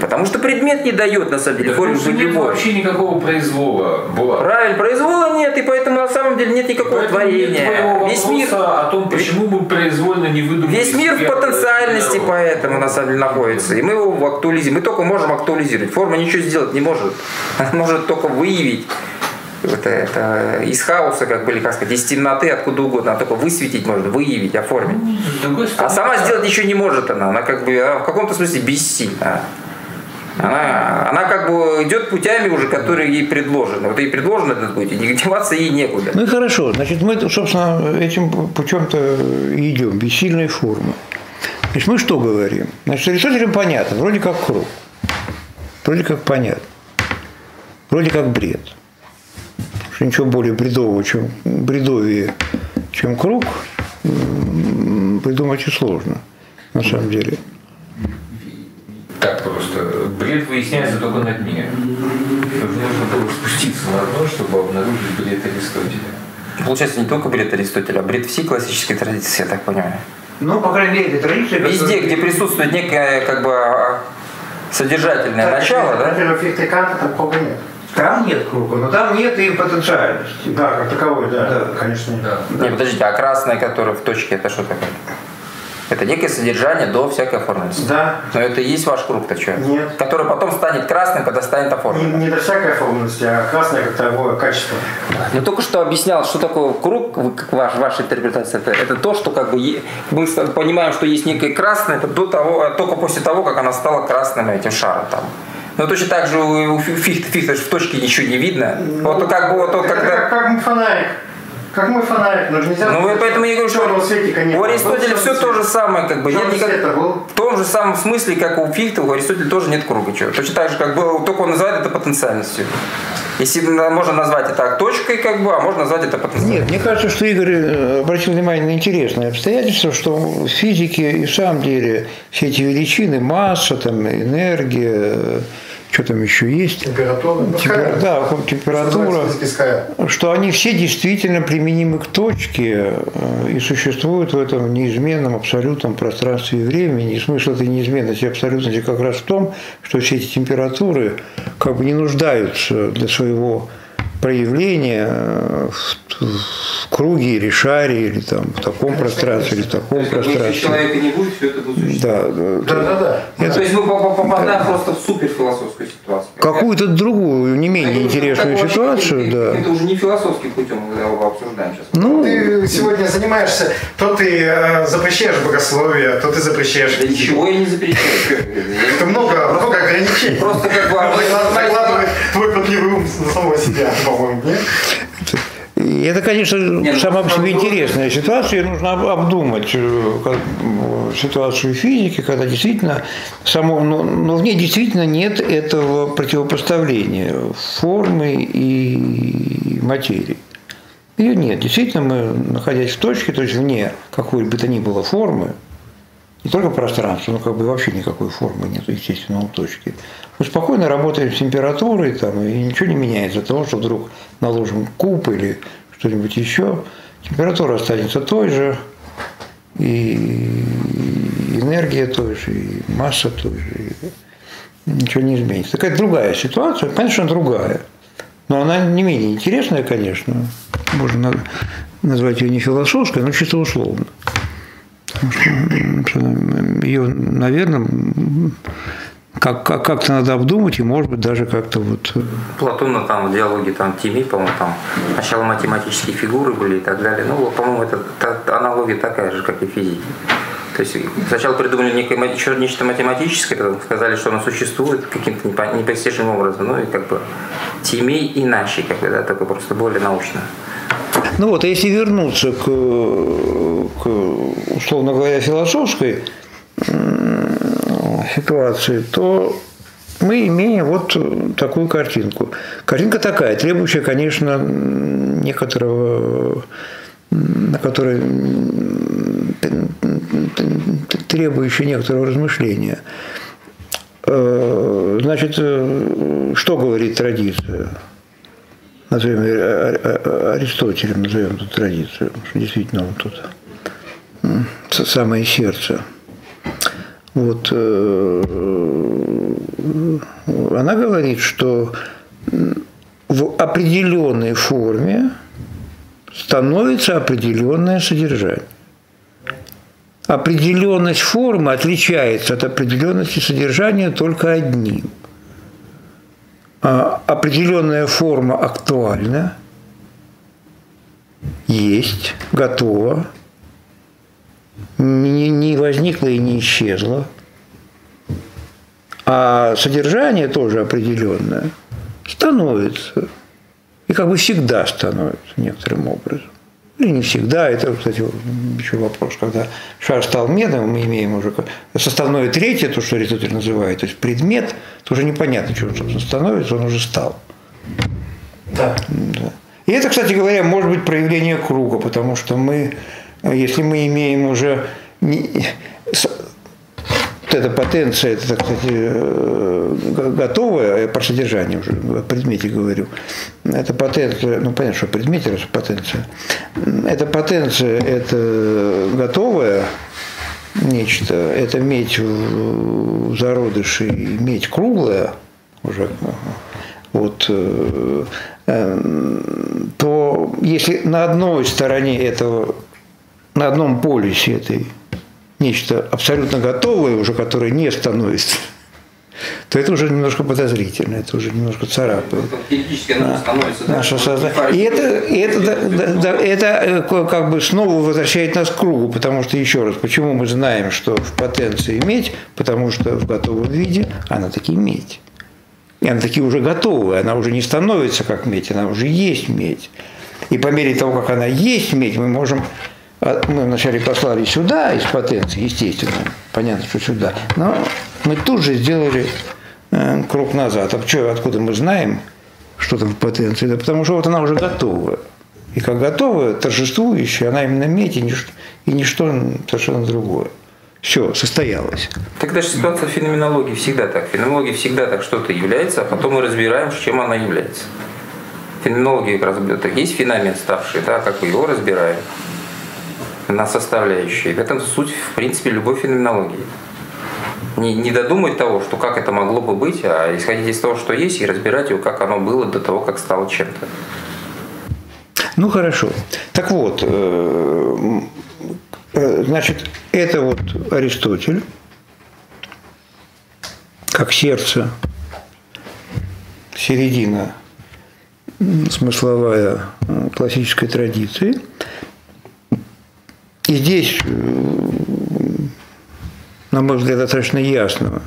Потому что предмет не дает, на самом деле, форме быть нет любой. вообще никакого произвола была. Правильно, произвола нет, и поэтому на самом деле нет никакого поэтому творения. Нет Весь мир о том, почему мы произвольно не выдумали. Весь мир в потенциальности поэтому на самом деле находится. И мы его актуализируем. Мы только можем актуализировать. Форма ничего сделать не может. Она может только выявить это, это из хаоса, как были, как сказать, из темноты, откуда угодно. Она только высветить может, выявить, оформить. Ну, а сама сделать ничего не может она. Она как бы она в каком-то смысле бессильна. Она, она как бы идет путями уже, которые ей предложены. Вот ей предложено этот путь, и деваться ей некуда. Ну и хорошо. Значит, мы, собственно, этим путем-то идем, бессильной формы. Значит, мы что говорим? Значит, Аристотелем понятно, вроде как круг. Вроде как понятно. Вроде как бред. Что ничего более бредового, чем бредовее, чем круг, придумать и сложно, на самом деле так просто. Бред выясняется только на дне. Нужно было спуститься на дно, чтобы обнаружить бред Аристотеля. Получается не только бред Аристотеля, а бред всей классической традиции, я так понимаю. Ну, по крайней мере, традиция... Везде, где присутствует некое, как бы, содержательное так, начало, да? Например, Канта такого нет. Там нет круга, но там нет и потенциальности. Да, как таковой, да, да. конечно. Да. Не, подождите, а красное, которое в точке, это что такое? Это некое содержание до всякой оформленности. Да. Но это и есть ваш круг-то что? Нет. Который потом станет красным, когда станет оформлен. Не, не до всякой оформленности, а красное как таковое качество. Я только что объяснял, что такое круг, как ваш, ваша интерпретация. Это, это то, что как бы мы понимаем, что есть некое красное, это до того, только после того, как она стала красным этим шаром там. Но точно так же у Фихта, Фихта в точке ничего не видно. Ну, вот как бы вот, вот когда... Как, как фонарик. Как мой фонарик, но же нельзя... Ну, поэтому я говорю, что у Аристотеля все то же самое, как бы. Нет никак... В том же самом смысле, как у Фихта, у Аристотеля тоже нет круга. Чего. Точно так же, как было, только он называет это потенциальностью. Если можно назвать это точкой, как бы, а можно назвать это потенциалом. Нет, мне кажется, что Игорь э, обратил внимание на интересное обстоятельство, что в физике и в самом деле все эти величины, масса, там, энергия, что там еще есть? Температура. Ну, Темпер-. Да, Что температура. скай. Что они все действительно применимы к точке э, и существуют в этом неизменном абсолютном пространстве и времени. И смысл этой неизменности абсолютности как раз в том, что все эти температуры как бы не нуждаются для своего проявления э, в, круге или шаре, или там в таком пространстве, или в То таком как бы, если пространстве. человека не будет, все это будет существовать. Да, да, Да, да, да. Ну, То есть мы по- по- попадаем просто в суперфилософскую ситуацию. какую-то другую, не менее Это уже интересную ситуацию, вообще, да. Это уже не философским путем мы его обсуждаем сейчас. Ну, Ты сегодня занимаешься, то ты э, запрещаешь богословие, то ты запрещаешь Да ничего я не запрещаю. Это много, много ограничений. Просто как бы... Ум на самого себя, по-моему, нет? И это, конечно, ну, сама по себе интересная ситуация, и нужно об- обдумать э, как, э, ситуацию физики, когда действительно само, но, но в ней действительно нет этого противопоставления формы и материи. Ее нет. Действительно, мы, находясь в точке, то есть вне какой бы то ни было формы, не только пространства, но как бы вообще никакой формы нет, естественно, у точки. Мы спокойно работаем с температурой, там, и ничего не меняется от того, что вдруг наложим куб или что-нибудь еще. Температура останется той же, и энергия той же, и масса той же, и ничего не изменится. Такая другая ситуация, она другая. Но она не менее интересная, конечно. Можно на- назвать ее не философской, но чисто условно. Потому что ее, наверное, как, как, как-то надо обдумать и, может быть, даже как-то вот... э, Платона там в диалоге там Тими, по-моему, там сначала математические фигуры были и так далее. Ну, по-моему, это та- аналогия такая же, как и физики. То есть сначала придумали некое, еще нечто математическое, потом сказали, что оно существует каким-то непо- непостижимым образом. Ну и как бы Тимей иначе, как бы, да, только просто более научно. Ну вот, а если вернуться к, к условно говоря, философской ситуации, то мы имеем вот такую картинку. Картинка такая, требующая, конечно, некоторого, на которой м, требующая некоторого размышления. Э, Значит, э, что говорит традиция? Назовем Ари- Ари- Аристотелем, назовем эту традицию, потому что действительно он тут самое сердце. Вот э, она говорит, что в определенной форме становится определенное содержание. Определенность формы отличается от определенности содержания только одним – определенная форма актуальна, есть, готова, не, не возникла и не исчезла. А содержание тоже определенное становится. И как бы всегда становится некоторым образом. Или не всегда, это, кстати, еще вопрос, когда шар стал медным, мы имеем уже составное третье, то, что Аристотель называет, то есть предмет, то уже непонятно, что он, собственно, становится, он уже стал. Да. Да. И это, кстати говоря, может быть проявление круга, потому что мы, если мы имеем уже вот эта потенция, это, сказать, э, го- готовая, я про содержание уже о предмете говорю, это потенция, ну понятно, что предмете, раз потенция, эта потенция, это готовая нечто, это медь в медь круглая, уже вот, э, э, то если на одной стороне этого, на одном полюсе этой нечто абсолютно готовое уже, которое не становится, то это уже немножко подозрительно, это уже немножко царапает да, наше сознание. И это, и это, да, да, да, это э, как бы снова возвращает нас к кругу, потому что, еще раз, почему мы знаем, что в потенции медь, потому что в готовом виде она таки медь. И она таки уже готовая, она уже не становится как медь, она уже есть медь. И по мере того, как она есть медь, мы можем мы вначале послали сюда из потенции, естественно, понятно, что сюда, но мы тут же сделали э, круг назад. А что, откуда мы знаем, что-то в потенции, да потому что вот она уже готова. И как готовая, торжествующая, она именно медь и ничто, и ничто совершенно другое. Все, состоялось. Тогда же ситуация феноменологии всегда так. В феноменологии всегда так что-то является, а потом мы разбираем, чем она является. Феноменология как раз так. Есть феномен ставший, да, как мы его разбираем на составляющие. В этом суть, в принципе, любой феноменологии. Не, не додумать того, что как это могло бы быть, а исходить из того, что есть, и разбирать его, как оно было до того, как стало чем-то. Ну хорошо. Так вот, э, э, значит, это вот Аристотель, как сердце, середина смысловая классической традиции. И здесь, на мой взгляд, достаточно ясно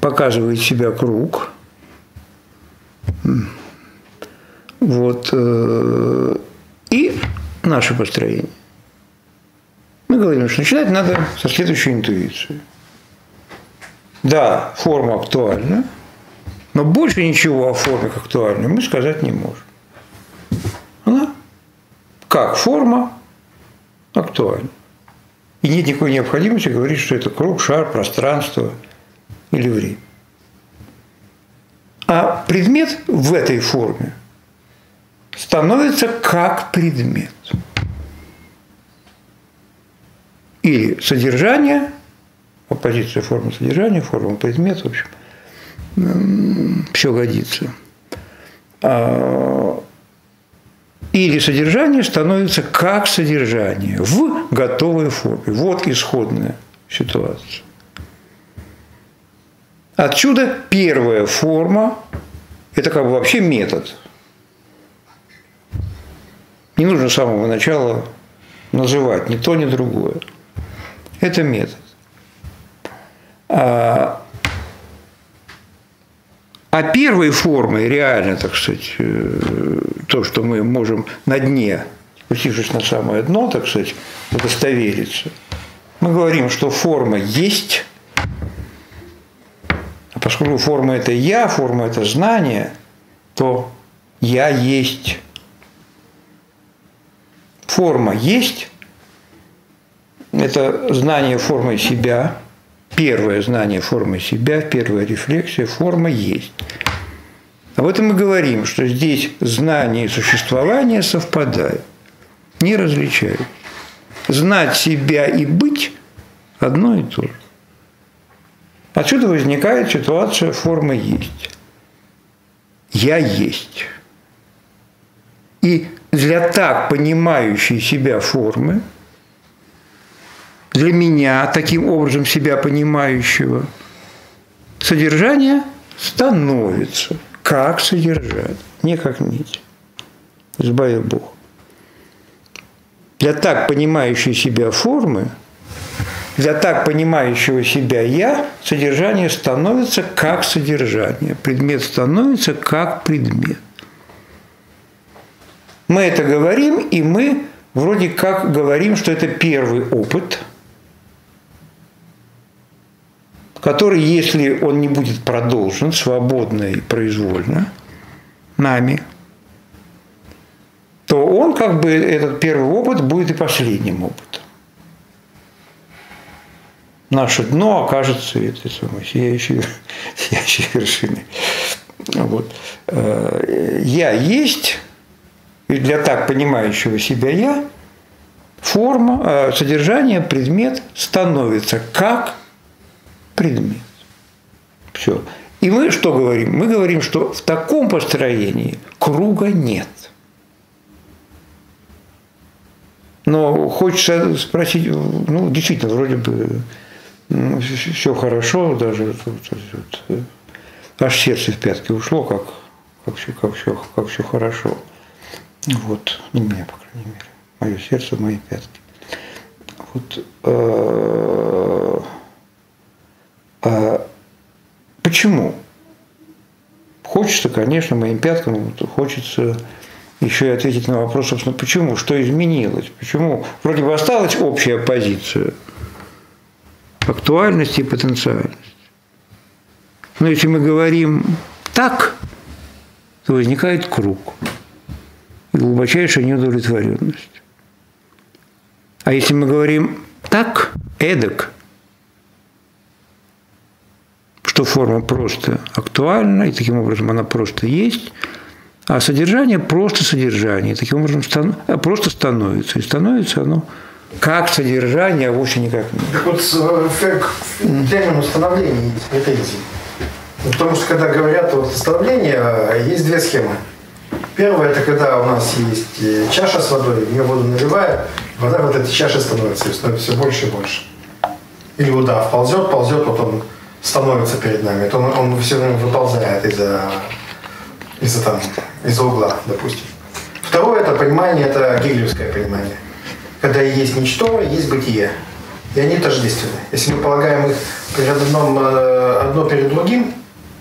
показывает себя круг – вот. Э, и наше построение. Мы говорим, что начинать надо со следующей интуиции. Да, форма актуальна, но больше ничего о форме актуальной мы сказать не можем. Как форма актуальна. И нет никакой необходимости говорить, что это круг, шар, пространство или время. А предмет в этой форме становится как предмет. Или содержание, оппозиция формы содержания, форма предмет, в общем, все годится. А, или содержание становится как содержание в готовой форме. Вот исходная ситуация. Отсюда первая форма – это как бы вообще метод. Не нужно с самого начала называть ни то, ни другое. Это метод. А, а первой формой реально, так сказать, э, то, что мы можем на дне, спустившись на самое дно, так сказать, удостовериться, мы говорим, что форма есть – а поскольку форма – это «я», форма – это знание, то «я есть». Форма есть – это знание формы себя, первое знание формы себя, первая рефлексия, форма есть. Об этом мы говорим, что здесь знание и существование совпадают, не различают. Знать себя и быть – одно и то же. Отсюда возникает ситуация формы есть. Я есть. И для так понимающей себя формы, для меня, таким образом себя понимающего, содержание становится. Как содержать? Не как нить. Избави Бог. Для так понимающей себя формы – для так понимающего себя «я» содержание становится как содержание, предмет становится как предмет. Мы это говорим, и мы вроде как говорим, что это первый опыт, который, если он не будет продолжен свободно и произвольно нами, то он как бы, этот первый опыт будет и последним опытом наше дно окажется этой самой сияющей, сияющей вершиной. Вот. Э, я есть, и для так понимающего себя я, форма, э, содержание, предмет становится как предмет. Все. И мы что говорим? Мы говорим, что в таком построении круга нет. Но хочется спросить, ну, действительно, вроде бы ну, все хорошо, даже тут, тут, э, аж сердце в пятки ушло, как, как, все, как, все, как все хорошо. Вот, не мне, по крайней мере. Мое сердце, мои пятки. Вот, э, почему? Хочется, конечно, моим пяткам хочется еще и ответить на вопрос, собственно, почему, что изменилось, почему вроде бы осталась общая позиция – актуальность и потенциальность. Но если мы говорим так, то возникает круг и глубочайшая неудовлетворенность. А если мы говорим так, эдак, что форма просто актуальна, и таким образом она просто есть, а содержание просто содержание, и таким образом стан, просто становится, и становится оно как содержание, а вовсе никак нет. Так вот, как термин установления есть претензии. Потому что когда говорят вот установление, есть две схемы. Первое, это когда у нас есть э, чаша с водой, в воду наливают, вода в этой чаше становится, и становится все больше и больше. Или удав ползет, ползет, вот он становится перед нами. Это он, он все время выползает из-за из-за там, из-за угла, допустим. Второе это понимание, это гегелевское понимание. Когда есть ничто, есть бытие. И они тождественны. Если мы полагаем их перед одном, э, одно перед другим,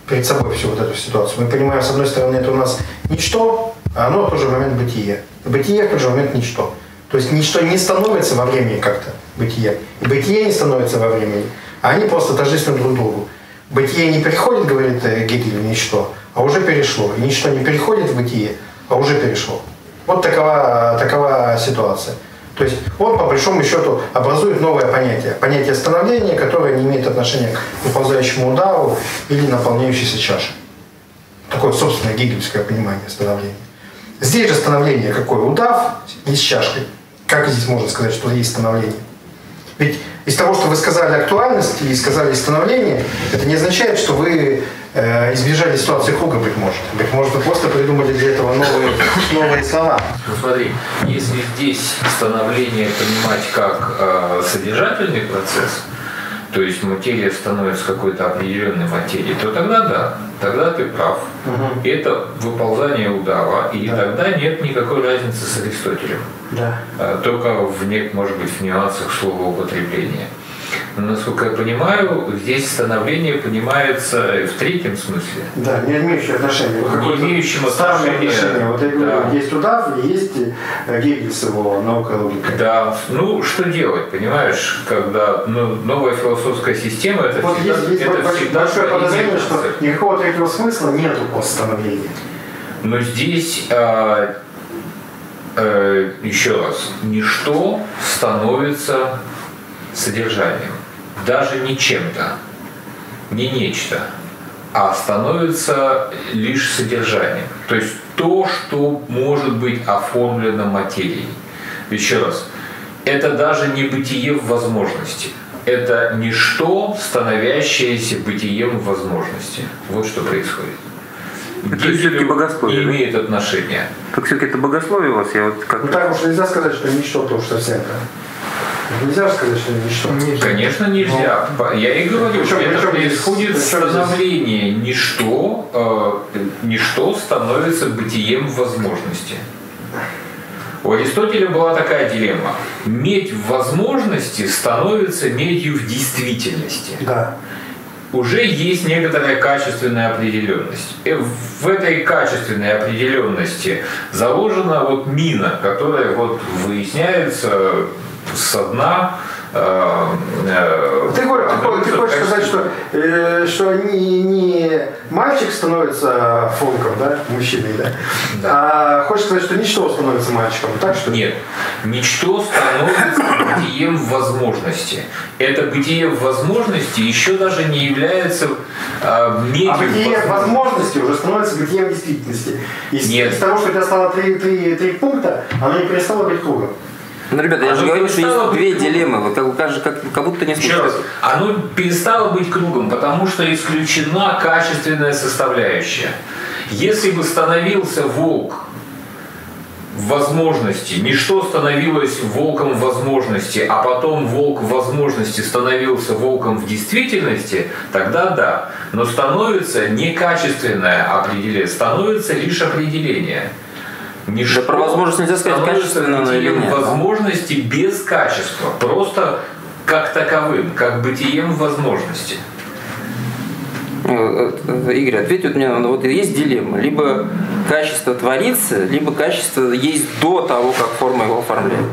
перед собой всю вот эту ситуацию, мы понимаем, с одной стороны, это у нас ничто, а оно в тот же момент бытие. И бытие в тот же момент ничто. То есть ничто не становится во времени как-то, бытие. И бытие не становится во времени, а они просто тождественны друг другу. Бытие не приходит, говорит э, Гегель, ничто, а уже перешло. И ничто не переходит в бытие, а уже перешло. Вот такова, такова ситуация. То есть он, по большому счету, образует новое понятие. Понятие становления, которое не имеет отношения к выползающему удару или наполняющейся чаше. Такое собственное гегельское понимание становления. Здесь же становление какое? Удав и с чашкой. Как здесь можно сказать, что есть становление? Ведь из того, что вы сказали актуальность и сказали становление, это не означает, что вы э, избежали ситуации круга, быть может. Быть может, вы просто придумали для этого новые, новые слова. Ну смотри, если здесь становление понимать как э, содержательный процесс, то есть материя становится какой-то определенной материей, то тогда да, тогда ты прав. Угу. Это выползание удава, и Да. тогда нет никакой разницы с Аристотелем. Да. А, только в нек- может быть, в нюансах слова употребления. Но, насколько я понимаю, здесь становление понимается в третьем смысле. Да, не имеющие отношения. Не имеющим отношения, отношение. Вот я говорю, да. есть удав и есть э, Гегель с его наукой и логикой. Да, ну что делать, понимаешь, когда ну, новая философская система это Вот всегда, есть, есть это больш- всегда большое подозрение, что никакого третьего смысла нету после становления. Но здесь а, э, еще раз, ничто становится содержанием, даже не чем-то, не нечто, а становится лишь содержанием. То есть то, что может быть оформлено материей. Еще раз, это даже не бытие в возможности. Это ничто, становящееся бытием в возможности. Вот что происходит. Это всё-таки богословие, имеет отношения. Так все-таки это богословие у вас, я вот как Ну так уж нельзя сказать, что ничто то уж совсем. Да? Нельзя сказать, что ничто. Конечно, нельзя. Я и говорю, Причем- это причем происходит причем. Ничто, э, ничто становится бытием возможности. У Аристотеля была такая дилемма. Медь в возможности становится медью в действительности. Да. Уже есть некоторая качественная определенность. И в этой качественной определенности заложена вот мина, которая вот выясняется со дна. э, э, Ты, говоришь, ты, хо- ты хочешь сказать, что, э, что не, не мальчик становится фолком, да, мужчиной, да? Да. А хочешь сказать, что ничто становится мальчиком, так что? Нет. Ничто становится бытием в возможности. Это бытие в возможности еще даже не является э, медью А бытие в возможности уже становится бытием действительности. Из, Нет. из того, что у тебя стало три, три, три пункта, оно не перестало быть кругом. Ну, ребята, я Оно же говорю, что есть две кругом. дилеммы. Вы как, как, как, как будто не Еще раз, оно перестало быть кругом, потому что исключена качественная составляющая. Если бы становился волк возможности, ничто становилось волком возможности, а потом волк возможности становился волком в действительности, тогда да. Но становится не качественное определение, становится лишь определение. Ничто Да про возможность нельзя сказать, качественно оно или нет. возможности без качества, просто как таковым, как бытием возможности. Э, э, Игорь, ответь вот мне, ну, вот есть дилемма. Либо качество творится, либо качество есть до того, как форма его оформляет.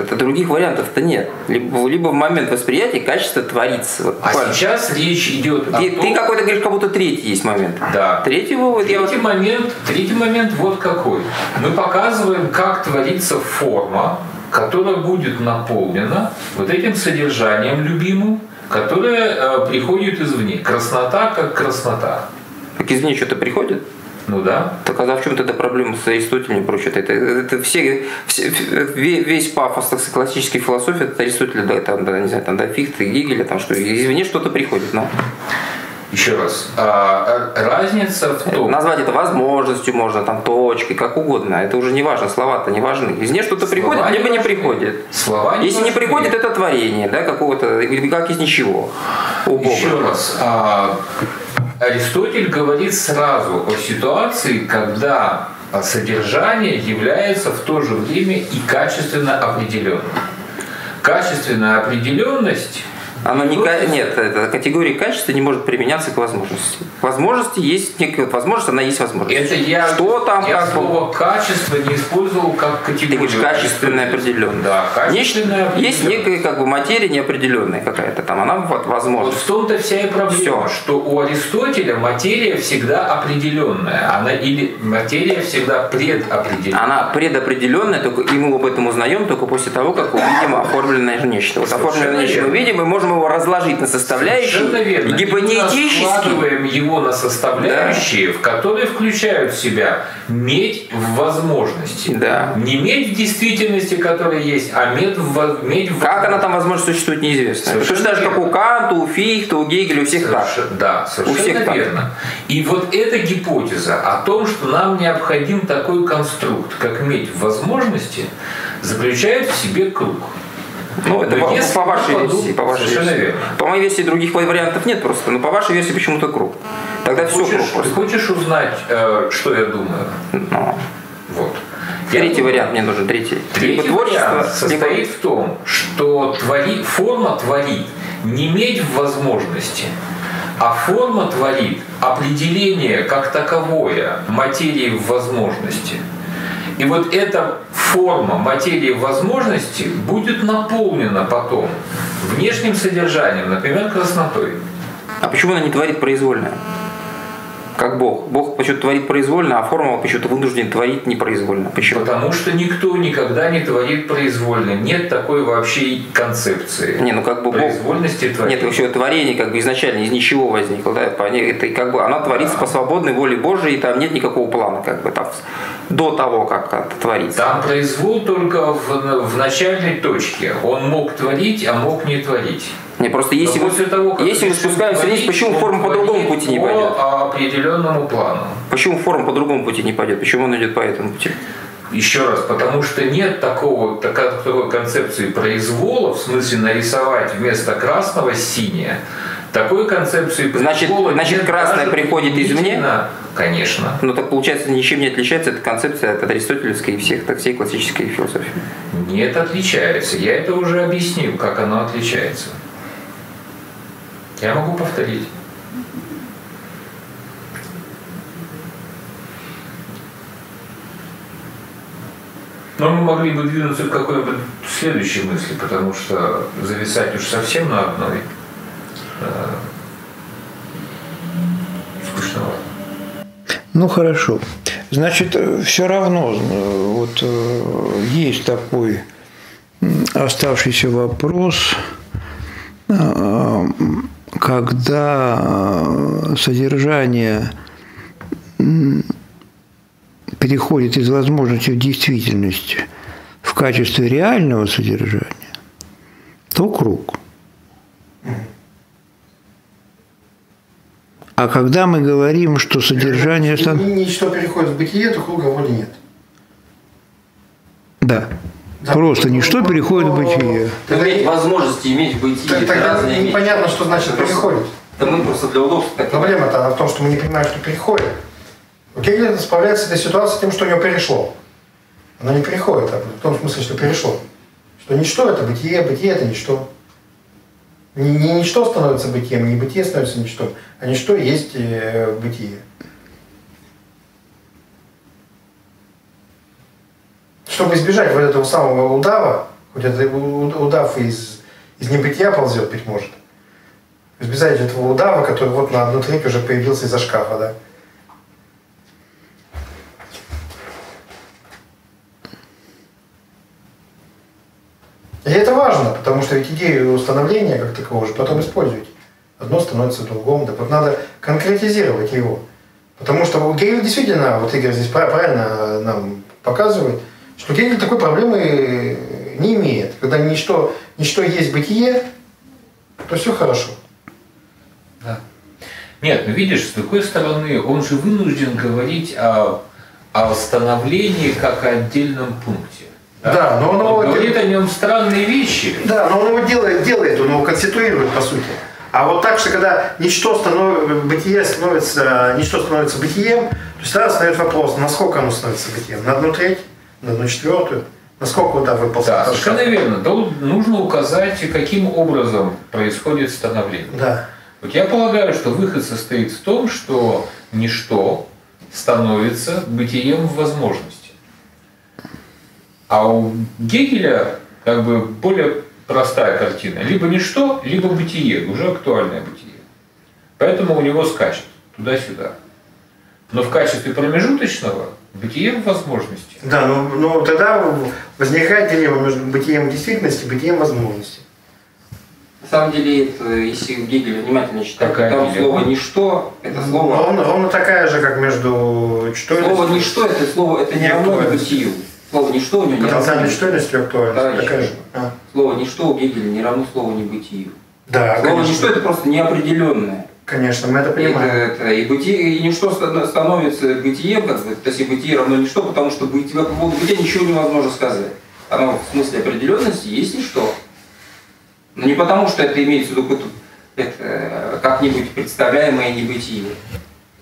Это других вариантов-то нет. Либо, либо в момент восприятия качество творится. Вот, А буквально. сейчас речь идет о ты, том... ты какой-то говоришь, как будто третий есть момент. Да. Третий вот я вот Третий момент, третий момент вот какой. Мы показываем, как творится форма, которая будет наполнена вот этим содержанием любимым, которое э, приходит извне. Краснота как краснота. как извне что-то приходит. Ну да. Так а в чем тогда проблема с Аристотелем и прочее? Это, это все, все- ве- весь пафос так классической философии от Аристотеля до, там, до, не знаю, там, до Фихта Гегеля, там, что извне что-то приходит. Но Еще раз. А, э, разница в том... назвать это возможностью можно, там, точкой, как угодно. Это уже не важно, слова-то не важны. Извне что-то приходит, Слова либо не важны. приходит. Слова не Если не приходит, это творение, да, какого-то, как из ничего у Бога. Еще раз. а, Аристотель говорит сразу о ситуации, когда содержание является в то же время и качественно определенным. Качественная определенность Оно не, нет, эта категория качества не может применяться к возможности. Возможности есть некая вот возможность, она есть возможность. Это я, Что там я как слово качество не использовал как Ты категорию. говоришь качественная определенная. Да, качественная Нечто- Есть определенная. некая как бы материя неопределенная какая-то там, она вот Вот возможна. в том-то вся и проблема, Всё. что у Аристотеля материя всегда определенная, она или материя всегда предопределенная. Она предопределенная, только и мы об этом узнаем только после того, как увидим оформленное нечто. Вот оформленное нечто мы верно. Можем его разложить на составляющие. Совершенно верно. И И мы гипотетически раскладываем его на составляющие, в которые включают в себя медь в возможности. Да. Не медь в действительности, которая есть, а медь в, медь в как она там возможно существует, неизвестно. Совершенно Точно так же, как верно. у Канта, у Фихта, у Гегеля, у всех так. Соверш- Да, совершенно У всех так. верно. И вот эта гипотеза о том, что нам необходим такой конструкт, как медь в возможности, заключает в себе круг. Ну, это по, по вашей версии, по вашей версии. верно. По моей версии других вариантов нет просто, но по вашей версии почему-то круг. Тогда все Хочешь, круг ты просто. хочешь узнать, э, что я думаю? Ну, Вот. Я третий думаю, вариант мне нужен, третий. Третий либо творчество, вариант состоит либо... в том, что твори, форма творит не медь в возможности, а форма творит определение как таковое материи в возможности. И вот эта форма материи возможности будет наполнена потом внешним содержанием, например, краснотой. А почему она не творит произвольно? Как Бог. Бог почему-то творит произвольно, а форма почему-то вынужден творить непроизвольно. Почему? Потому что никто никогда не творит произвольно. Нет такой вообще концепции. Не, ну как бы Бог... произвольности творения. Нет, вообще творение как бы изначально из ничего возникло, да, это как бы она творится по свободной воле Божией, и там нет никакого плана, как бы там до того, как это творится. Там произвол только в, в начальной точке. Он мог творить, а мог не творить. Не, просто Но если мы, после того, как если решил спускаемся вниз, почему форма по другому пути не по пойдет? определенному плану. Почему форма по другому пути не пойдет? Почему он идет по этому пути? Еще раз, потому что нет такого, така- такой концепции произвола, в смысле нарисовать вместо красного синее. Такой концепции Значит- произвола значит, нет красное приходит извне? Конечно. Ну так получается ничем не отличается эта концепция от аристотельской и всех, так всей классической философии. Нет, отличается. Я это уже объяснил, как оно отличается. Я могу повторить. Но мы могли бы двинуться к какой-нибудь следующей мысли, потому что зависать уж совсем на одной э, скучновато. Ну хорошо. Значит, все равно э, вот э, есть такой оставшийся вопрос, э, когда э, содержание переходит из возможности в действительность в качестве реального содержания, то круг. А когда мы говорим, что содержание... Ничто переходит в бытие, то круга воли нет. Да. Да. Просто ничто переходит в бытие. Тогда, иметь возможности, иметь бытие. тогда непонятно, что значит переходит. Да мы просто для удобства Проблема-то она в том, что мы не понимаем, что переходит. У Кегеля справляется с этой ситуацией тем, что у него перешло. Оно не переходит, а в том смысле, что перешло. Что ничто это бытие, бытие это ничто. Не, не ничто становится бытием, не бытие становится ничто, а ничто есть э, бытие. Чтобы избежать вот этого самого удава, Хоть это удав из, из небытия ползет, быть может. Представляете, этого удава, который вот на одну треть уже появился из-за шкафа, да? И это важно, потому что ведь идею установления как такового же потом используете. Одно становится другом, так вот надо конкретизировать его. Потому что Гегеля действительно, вот Игорь здесь пра- правильно нам показывает, что Гегель такой проблемы не имеет. Когда ничто, ничто есть бытие, то все хорошо. Да. Нет, ну видишь, с другой стороны, он же вынужден говорить о, о становлении как о отдельном пункте. Да, но он его говорит о нем странные вещи. Да, но он его делает, делает, он его конституирует, по сути. А вот так, что когда ничто становится, бытие становится, ничто становится бытием, то тогда встает вопрос, насколько оно становится бытием? На одну треть? На одну четвертую? Насколько так выползает? Да, совершенно верно. Дол- Нужно указать, каким образом происходит становление. Да. Вот я полагаю, что выход состоит в том, что ничто становится бытием в возможности. А у Гегеля как бы более простая картина. Либо ничто, либо бытие, уже актуальное бытие. Поэтому у него скачет туда-сюда. Но в качестве промежуточного бытие в возможности. Да, но, но тогда возникает дилемма между бытием действительности и бытием возможности. На самом деле, это, если Гегель внимательно читать, Какая там дилемма? слово «ничто» — это слово... Ровно, ровно такая же, как между чтойностью. Слово «ничто» — это слово, это не равно бытию. Слово «ничто» у него не равно Потенциальной чтойностью и актуальностью. Товарищ. Такая же. А. Слово «ничто» у Гегеля не равно слову «небытию». Да, Слово конечно. «ничто» — это просто неопределенное. Конечно, мы это Это, понимаем. это- и, бытие, и ничто ста- становится бытием, как бы, то есть бытие равно ничто, потому что бытие, по поводу бытия ничего невозможно сказать. Оно в смысле определенности есть ничто. Но не потому, что это имеется в виду это, как-нибудь представляемое небытие.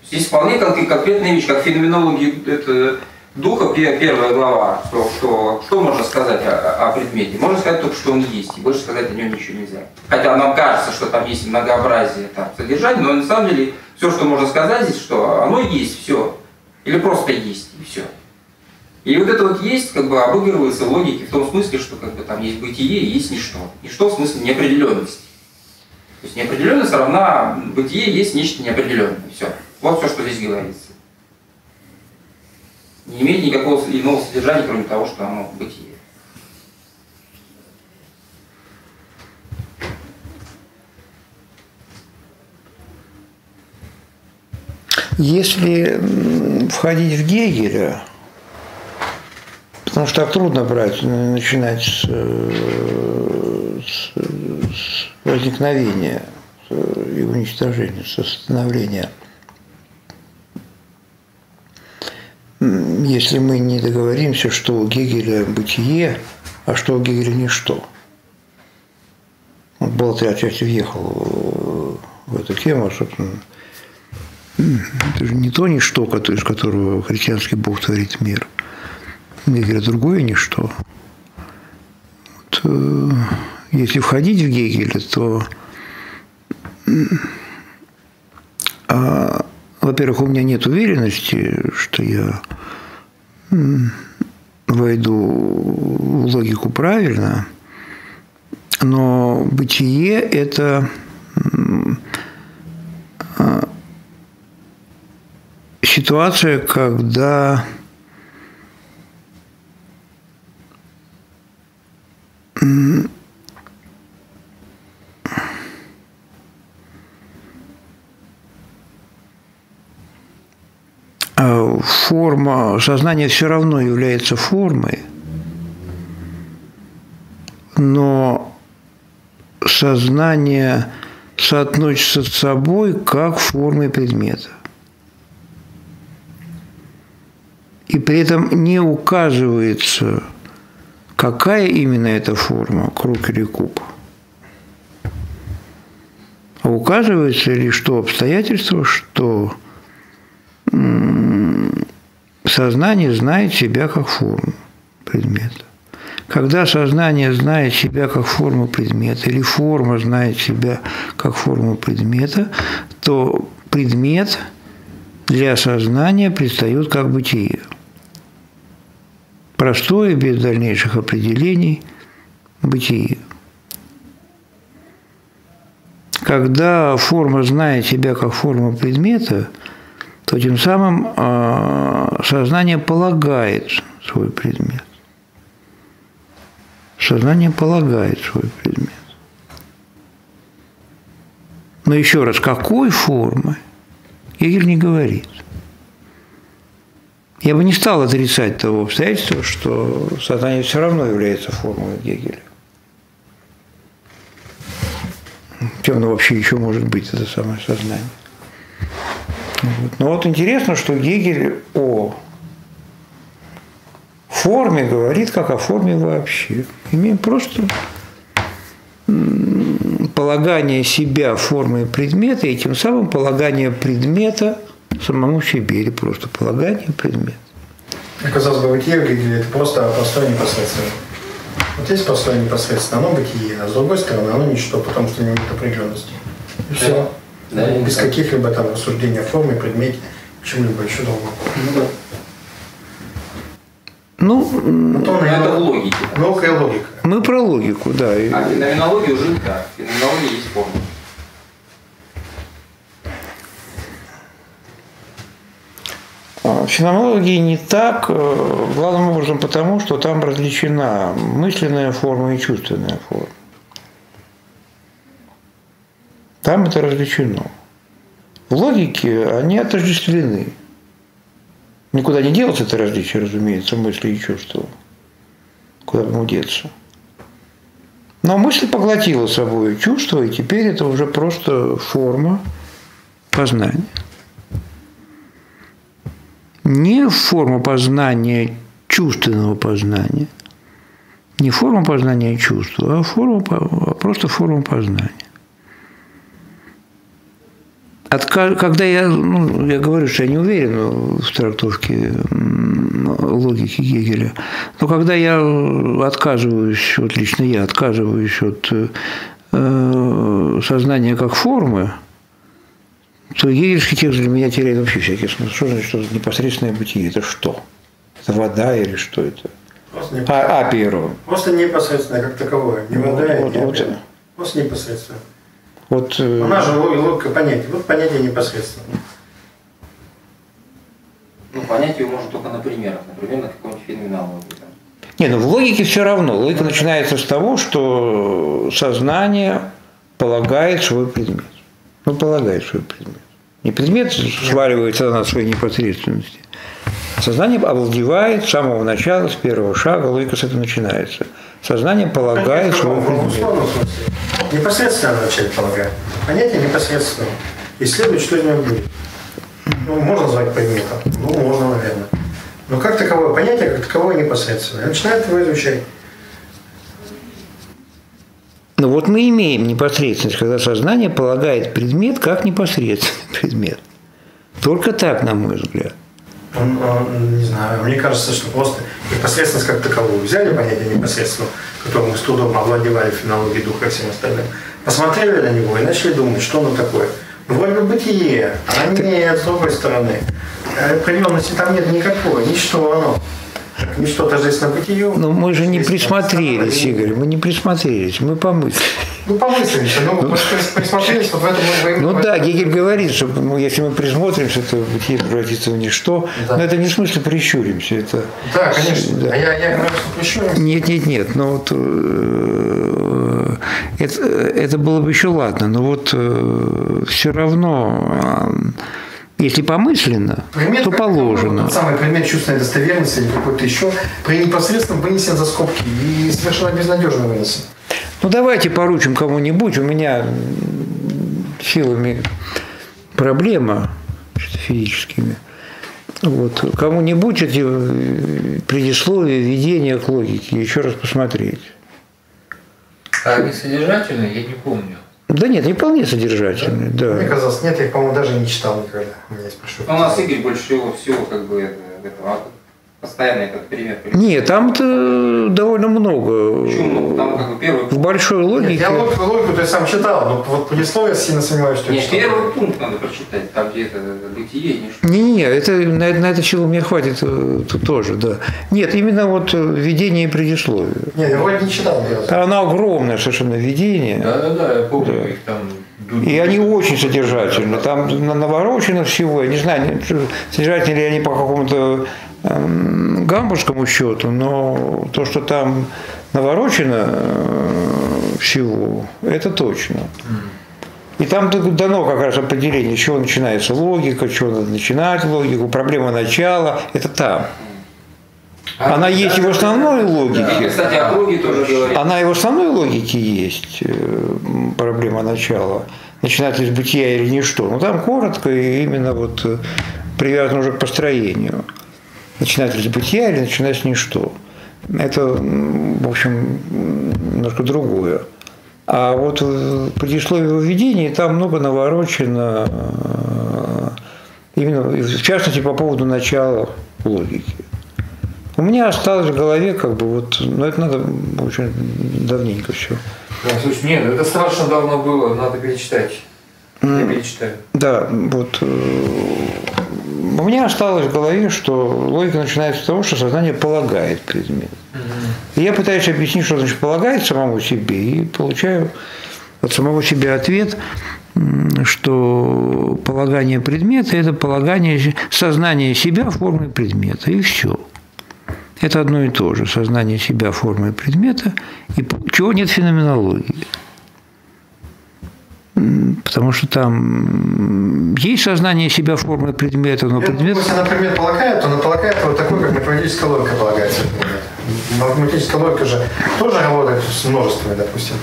Здесь вполне кон- конкретная вещь, как феноменологи это, духа, пе- первая глава, что, что, что можно сказать о, о предмете? Можно сказать только, что он есть, и больше сказать о нем ничего нельзя. Хотя нам кажется, что там есть многообразие там, содержания, но на самом деле все, что можно сказать здесь, что оно есть, все. Или просто есть, и все. И вот это вот есть, как бы обыгрывается в логике в том смысле, что как бы там есть бытие и есть ничто. Ничто в смысле неопределенности. То есть неопределенность равна бытие есть нечто неопределенное. Все. Вот все, что здесь говорится. Не имеет никакого иного содержания, кроме того, что оно бытие. Если входить в Гегеля, потому что так трудно брать, начинать с, э, с- с возникновения э, и уничтожения, со становления. М, Если мы не договоримся, что у Гегеля бытие, а что у Гегеля ничто. Вот Болтри отчасти въехал э, в эту тему, собственно, это же не то ничто, из которого христианский Бог творит мир. Гегель другое ничто. Вот, э, если входить в Гегеля, то, а, во-первых, у меня нет уверенности, что я войду в логику правильно, но бытие – это м, ситуация, когда м, форма, сознание все равно является формой, но сознание соотносится с собой как формой предмета. И при этом не указывается, какая именно эта форма, круг или куб. А указывается лишь то обстоятельство, что м, сознание знает себя как форму предмета. Когда сознание знает себя как форму предмета, или форма знает себя как форму предмета, то предмет для сознания предстает как бытие. Простое, без дальнейших определений, бытие. Когда форма знает себя как форма предмета, то тем самым э, сознание полагает свой предмет. Сознание полагает свой предмет. Но еще раз, какой формы, Гегель не говорит. Я бы не стал отрицать того обстоятельства, что сознание все равно является формой Гегеля. Чем оно вообще еще может быть, это самое сознание. Вот. Но вот интересно, что Гегель о форме говорит как о форме вообще. Имеем просто полагание себя формой предмета и тем самым полагание предмета самому себе или просто полагание предмета. Казалось бы, бытие в Гегеле это просто простое непосредственно. Вот есть простое непосредственно, оно бытие, а с другой стороны оно ничто, потому что не имеет определенности. И все. Да, Ну, без каких-либо там рассуждений о форме, предмете, чему-либо еще другому. Ну да. Ну, Вот он Ну, это в логике. И логика. мы про логику, да. А феноменология уже не так. Феноменология есть форма. А, В феноменологии не так, главным образом потому, что там различена мысленная форма и чувственная форма. Там это различено. В логике они отождествлены. Никуда не делось это различие, разумеется, мысли и чувства. Куда бы ему деться. Но мысль поглотила собой чувство, и теперь это уже просто форма познания не форма познания чувственного познания, не форма познания чувства, а, форма, а просто форма познания. Отка- Когда я, ну, я говорю, что я не уверен в трактовке логики Гегеля, но когда я отказываюсь, вот лично я отказываюсь от э, сознания как формы, то гегельский текст для меня теряет вообще всякий смысл. Что значит, что непосредственное бытие? Это что? Это вода или что это? Просто, А, апиро. просто непосредственно как таковое. Не Ну, вода, вот- не вот. Просто непосредственно. Вот, э, Она же лог- логика понятия. Вот понятие непосредственно. Ну, понять ее можно только на примерах. Например, на каком-нибудь феноменологии. Не, ну в логике все равно. Логика начинается с того, что сознание полагает свой предмет. Ну, полагает свой предмет. Не предмет сваливается на своей непосредственности. Сознание овладевает с самого начала, с первого шага, логика с этого начинается. Сознание полагает свой предмет. Непосредственно вначале полагает. Понятие непосредственно. Исследовать, что из него будет. Ну, можно назвать предметом. Ну, можно, наверное. Но как таковое понятие, как таковое непосредственно. Начинает его изучать. Ну вот мы имеем непосредственность, когда сознание полагает предмет как непосредственный предмет. Только так, на мой взгляд. Не знаю, мне кажется, что просто непосредственность как таковую. Взяли понятие непосредственного, которым мы с трудом овладевали в фенологии духа и всем остальным, посмотрели на него и начали думать, что оно такое. Ну, вроде бы бытие, а нет, с другой стороны. Э, Определенности там нет никакой, ничто оно. Ничто тождественно бытию. Но мы же не присмотрелись. Игорь, мы не присмотрелись, мы помыслили. Ну, помыслимся, ну, просто присмотрелись, вот в этом мы Ну мы- да, Гегель говорит, что ну, если мы присмотримся, то бытие превратится в ничто. Да. Но это не в смысле прищуримся. Это... Да, конечно. Да. А я, я говорю, что прищуримся. Нет, нет, нет. Но вот э, это, это было бы еще ладно, но вот все равно, э, если помысленно, Предмет, то положено. Тот самый предмет чувственной достоверности или какой-то еще при непосредственном вынесен за скобки и совершенно безнадежно вынесен. Ну давайте поручим кому-нибудь. У меня силами проблема физическими. Вот. Кому-нибудь эти э, предисловия, введения к логике еще раз посмотреть. А они содержательные, я не помню. Да нет, не вполне содержательные, Мне да. казалось, нет, я их, по-моему, даже не читал никогда. У меня есть прошу. Ну, у нас Игорь больше всего, всего как бы это, этого, Постоянно этот пример. Нет, там-то довольно много. Почему? Там как бы первый В большой Нет, логике. я логику, логику ты сам читал, но вот предисловие сильно сомневаюсь, что Не, это первый пункт надо прочитать, там где это бытие, не что. Не-не-не, это, на, на это чего мне хватит э, тут тоже, да. Нет, именно вот э, введение и предисловие. Не, я вроде не читал. Там Оно огромное совершенно введение. Да-да-да, я помню, их там... И они очень содержательны. Там на- наворочено всего. Я не знаю, содержательны ли они по какому-то гамбургскому счету, но то, что там наворочено э, всего, это точно. И там дано как раз определение, с чего начинается логика, чего надо начинать логику, проблема начала, это там. Она есть и в основной логике. кстати, о круге тоже говорит. Она и в основной логике есть, э, проблема начала. Начинать ли с бытия или ничто. Но там коротко и именно вот э, привязано уже к построению. Начинать ли с бытия или начинать с ничто. Это, в общем, немножко другое. А вот в предисловии введении там много наворочено, э, именно, в частности, по поводу начала логики. У меня осталось в голове, как бы вот, ну это надо очень давненько все. Да, слушай, нет, это страшно давно было, надо перечитать. Я перечитаю. Да, вот э, у меня осталось в голове, что логика начинается с того, что сознание полагает предмет. И я пытаюсь объяснить, что значит полагает самому себе, и получаю от самого себя ответ, что полагание предмета – это полагание сознания себя формой предмета, и все. Это одно и то же. Сознание себя формой предмета, и чего нет в феноменологии. Потому что там есть сознание себя формой предмета, но предмет... Если она предмет полагает, то она полагает вот такой, как математическая логика полагается. Математическая логика же тоже работает с множествами, допустим.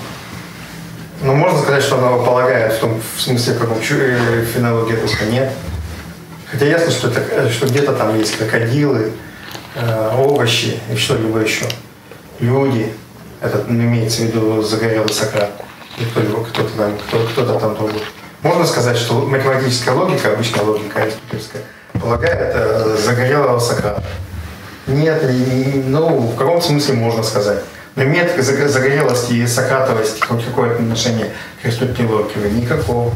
Но можно сказать, что она полагает в том в смысле, в каком чу- э, фенологии русска нет. Хотя ясно, что, это, э, что где-то там есть крокодилы, э, овощи и что-либо еще. Люди, это имеется в виду загорелый Сократ, и кто-либо, кто-то там, кто, кто-то там другой. Можно сказать, что математическая логика, обычная логика аристотельская, полагает э, загорелого Сократа. Нет, не- не- ну, в каком смысле можно сказать. Но имеет заг- загорелость и сократовость хоть какое-то отношение к аристотельной логике? Никакого.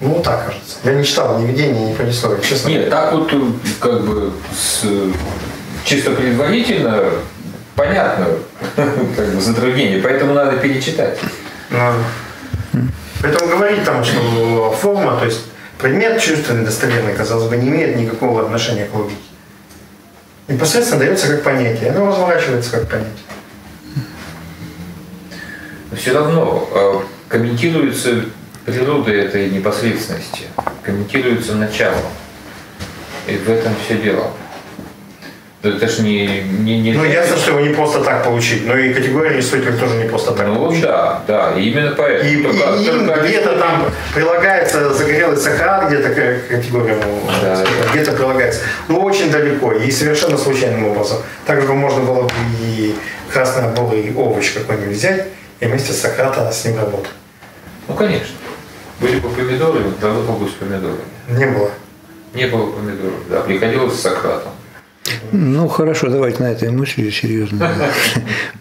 Ну, так кажется. Я не читал ни видения, ни предисловия, честно. Нет, так вот э, как бы с, э, чисто предварительно понятно как бы затруднение, поэтому надо перечитать. Поэтому говорить там, что форма, то есть предмет чувственный, достоверный, казалось бы, не имеет никакого отношения к логике. Непосредственно дается как понятие, оно разворачивается как понятие. Но все равно э, комментируется природа этой непосредственности, комментируется начало. И в этом все дело. Да Это ж не, не, не Ну, ясно, что его не просто так получить, но и категория Аристотеля тоже не просто так Ну получить. да, да, именно поэтому. И, и Только- им только где-то там прилагается загорелый сахар, где-то категория, ну, Да, где-то прилагается. Но очень далеко и совершенно случайным образом. Так же можно было бы и красно-бурый овощ какой-нибудь взять и вместе с Сократа с ним работать. Ну, конечно. Были бы помидоры, давно бы с помидорами. Не было. Не было помидоров, да, приходилось с Сократом. Ну хорошо, давайте на этой мысли серьезно.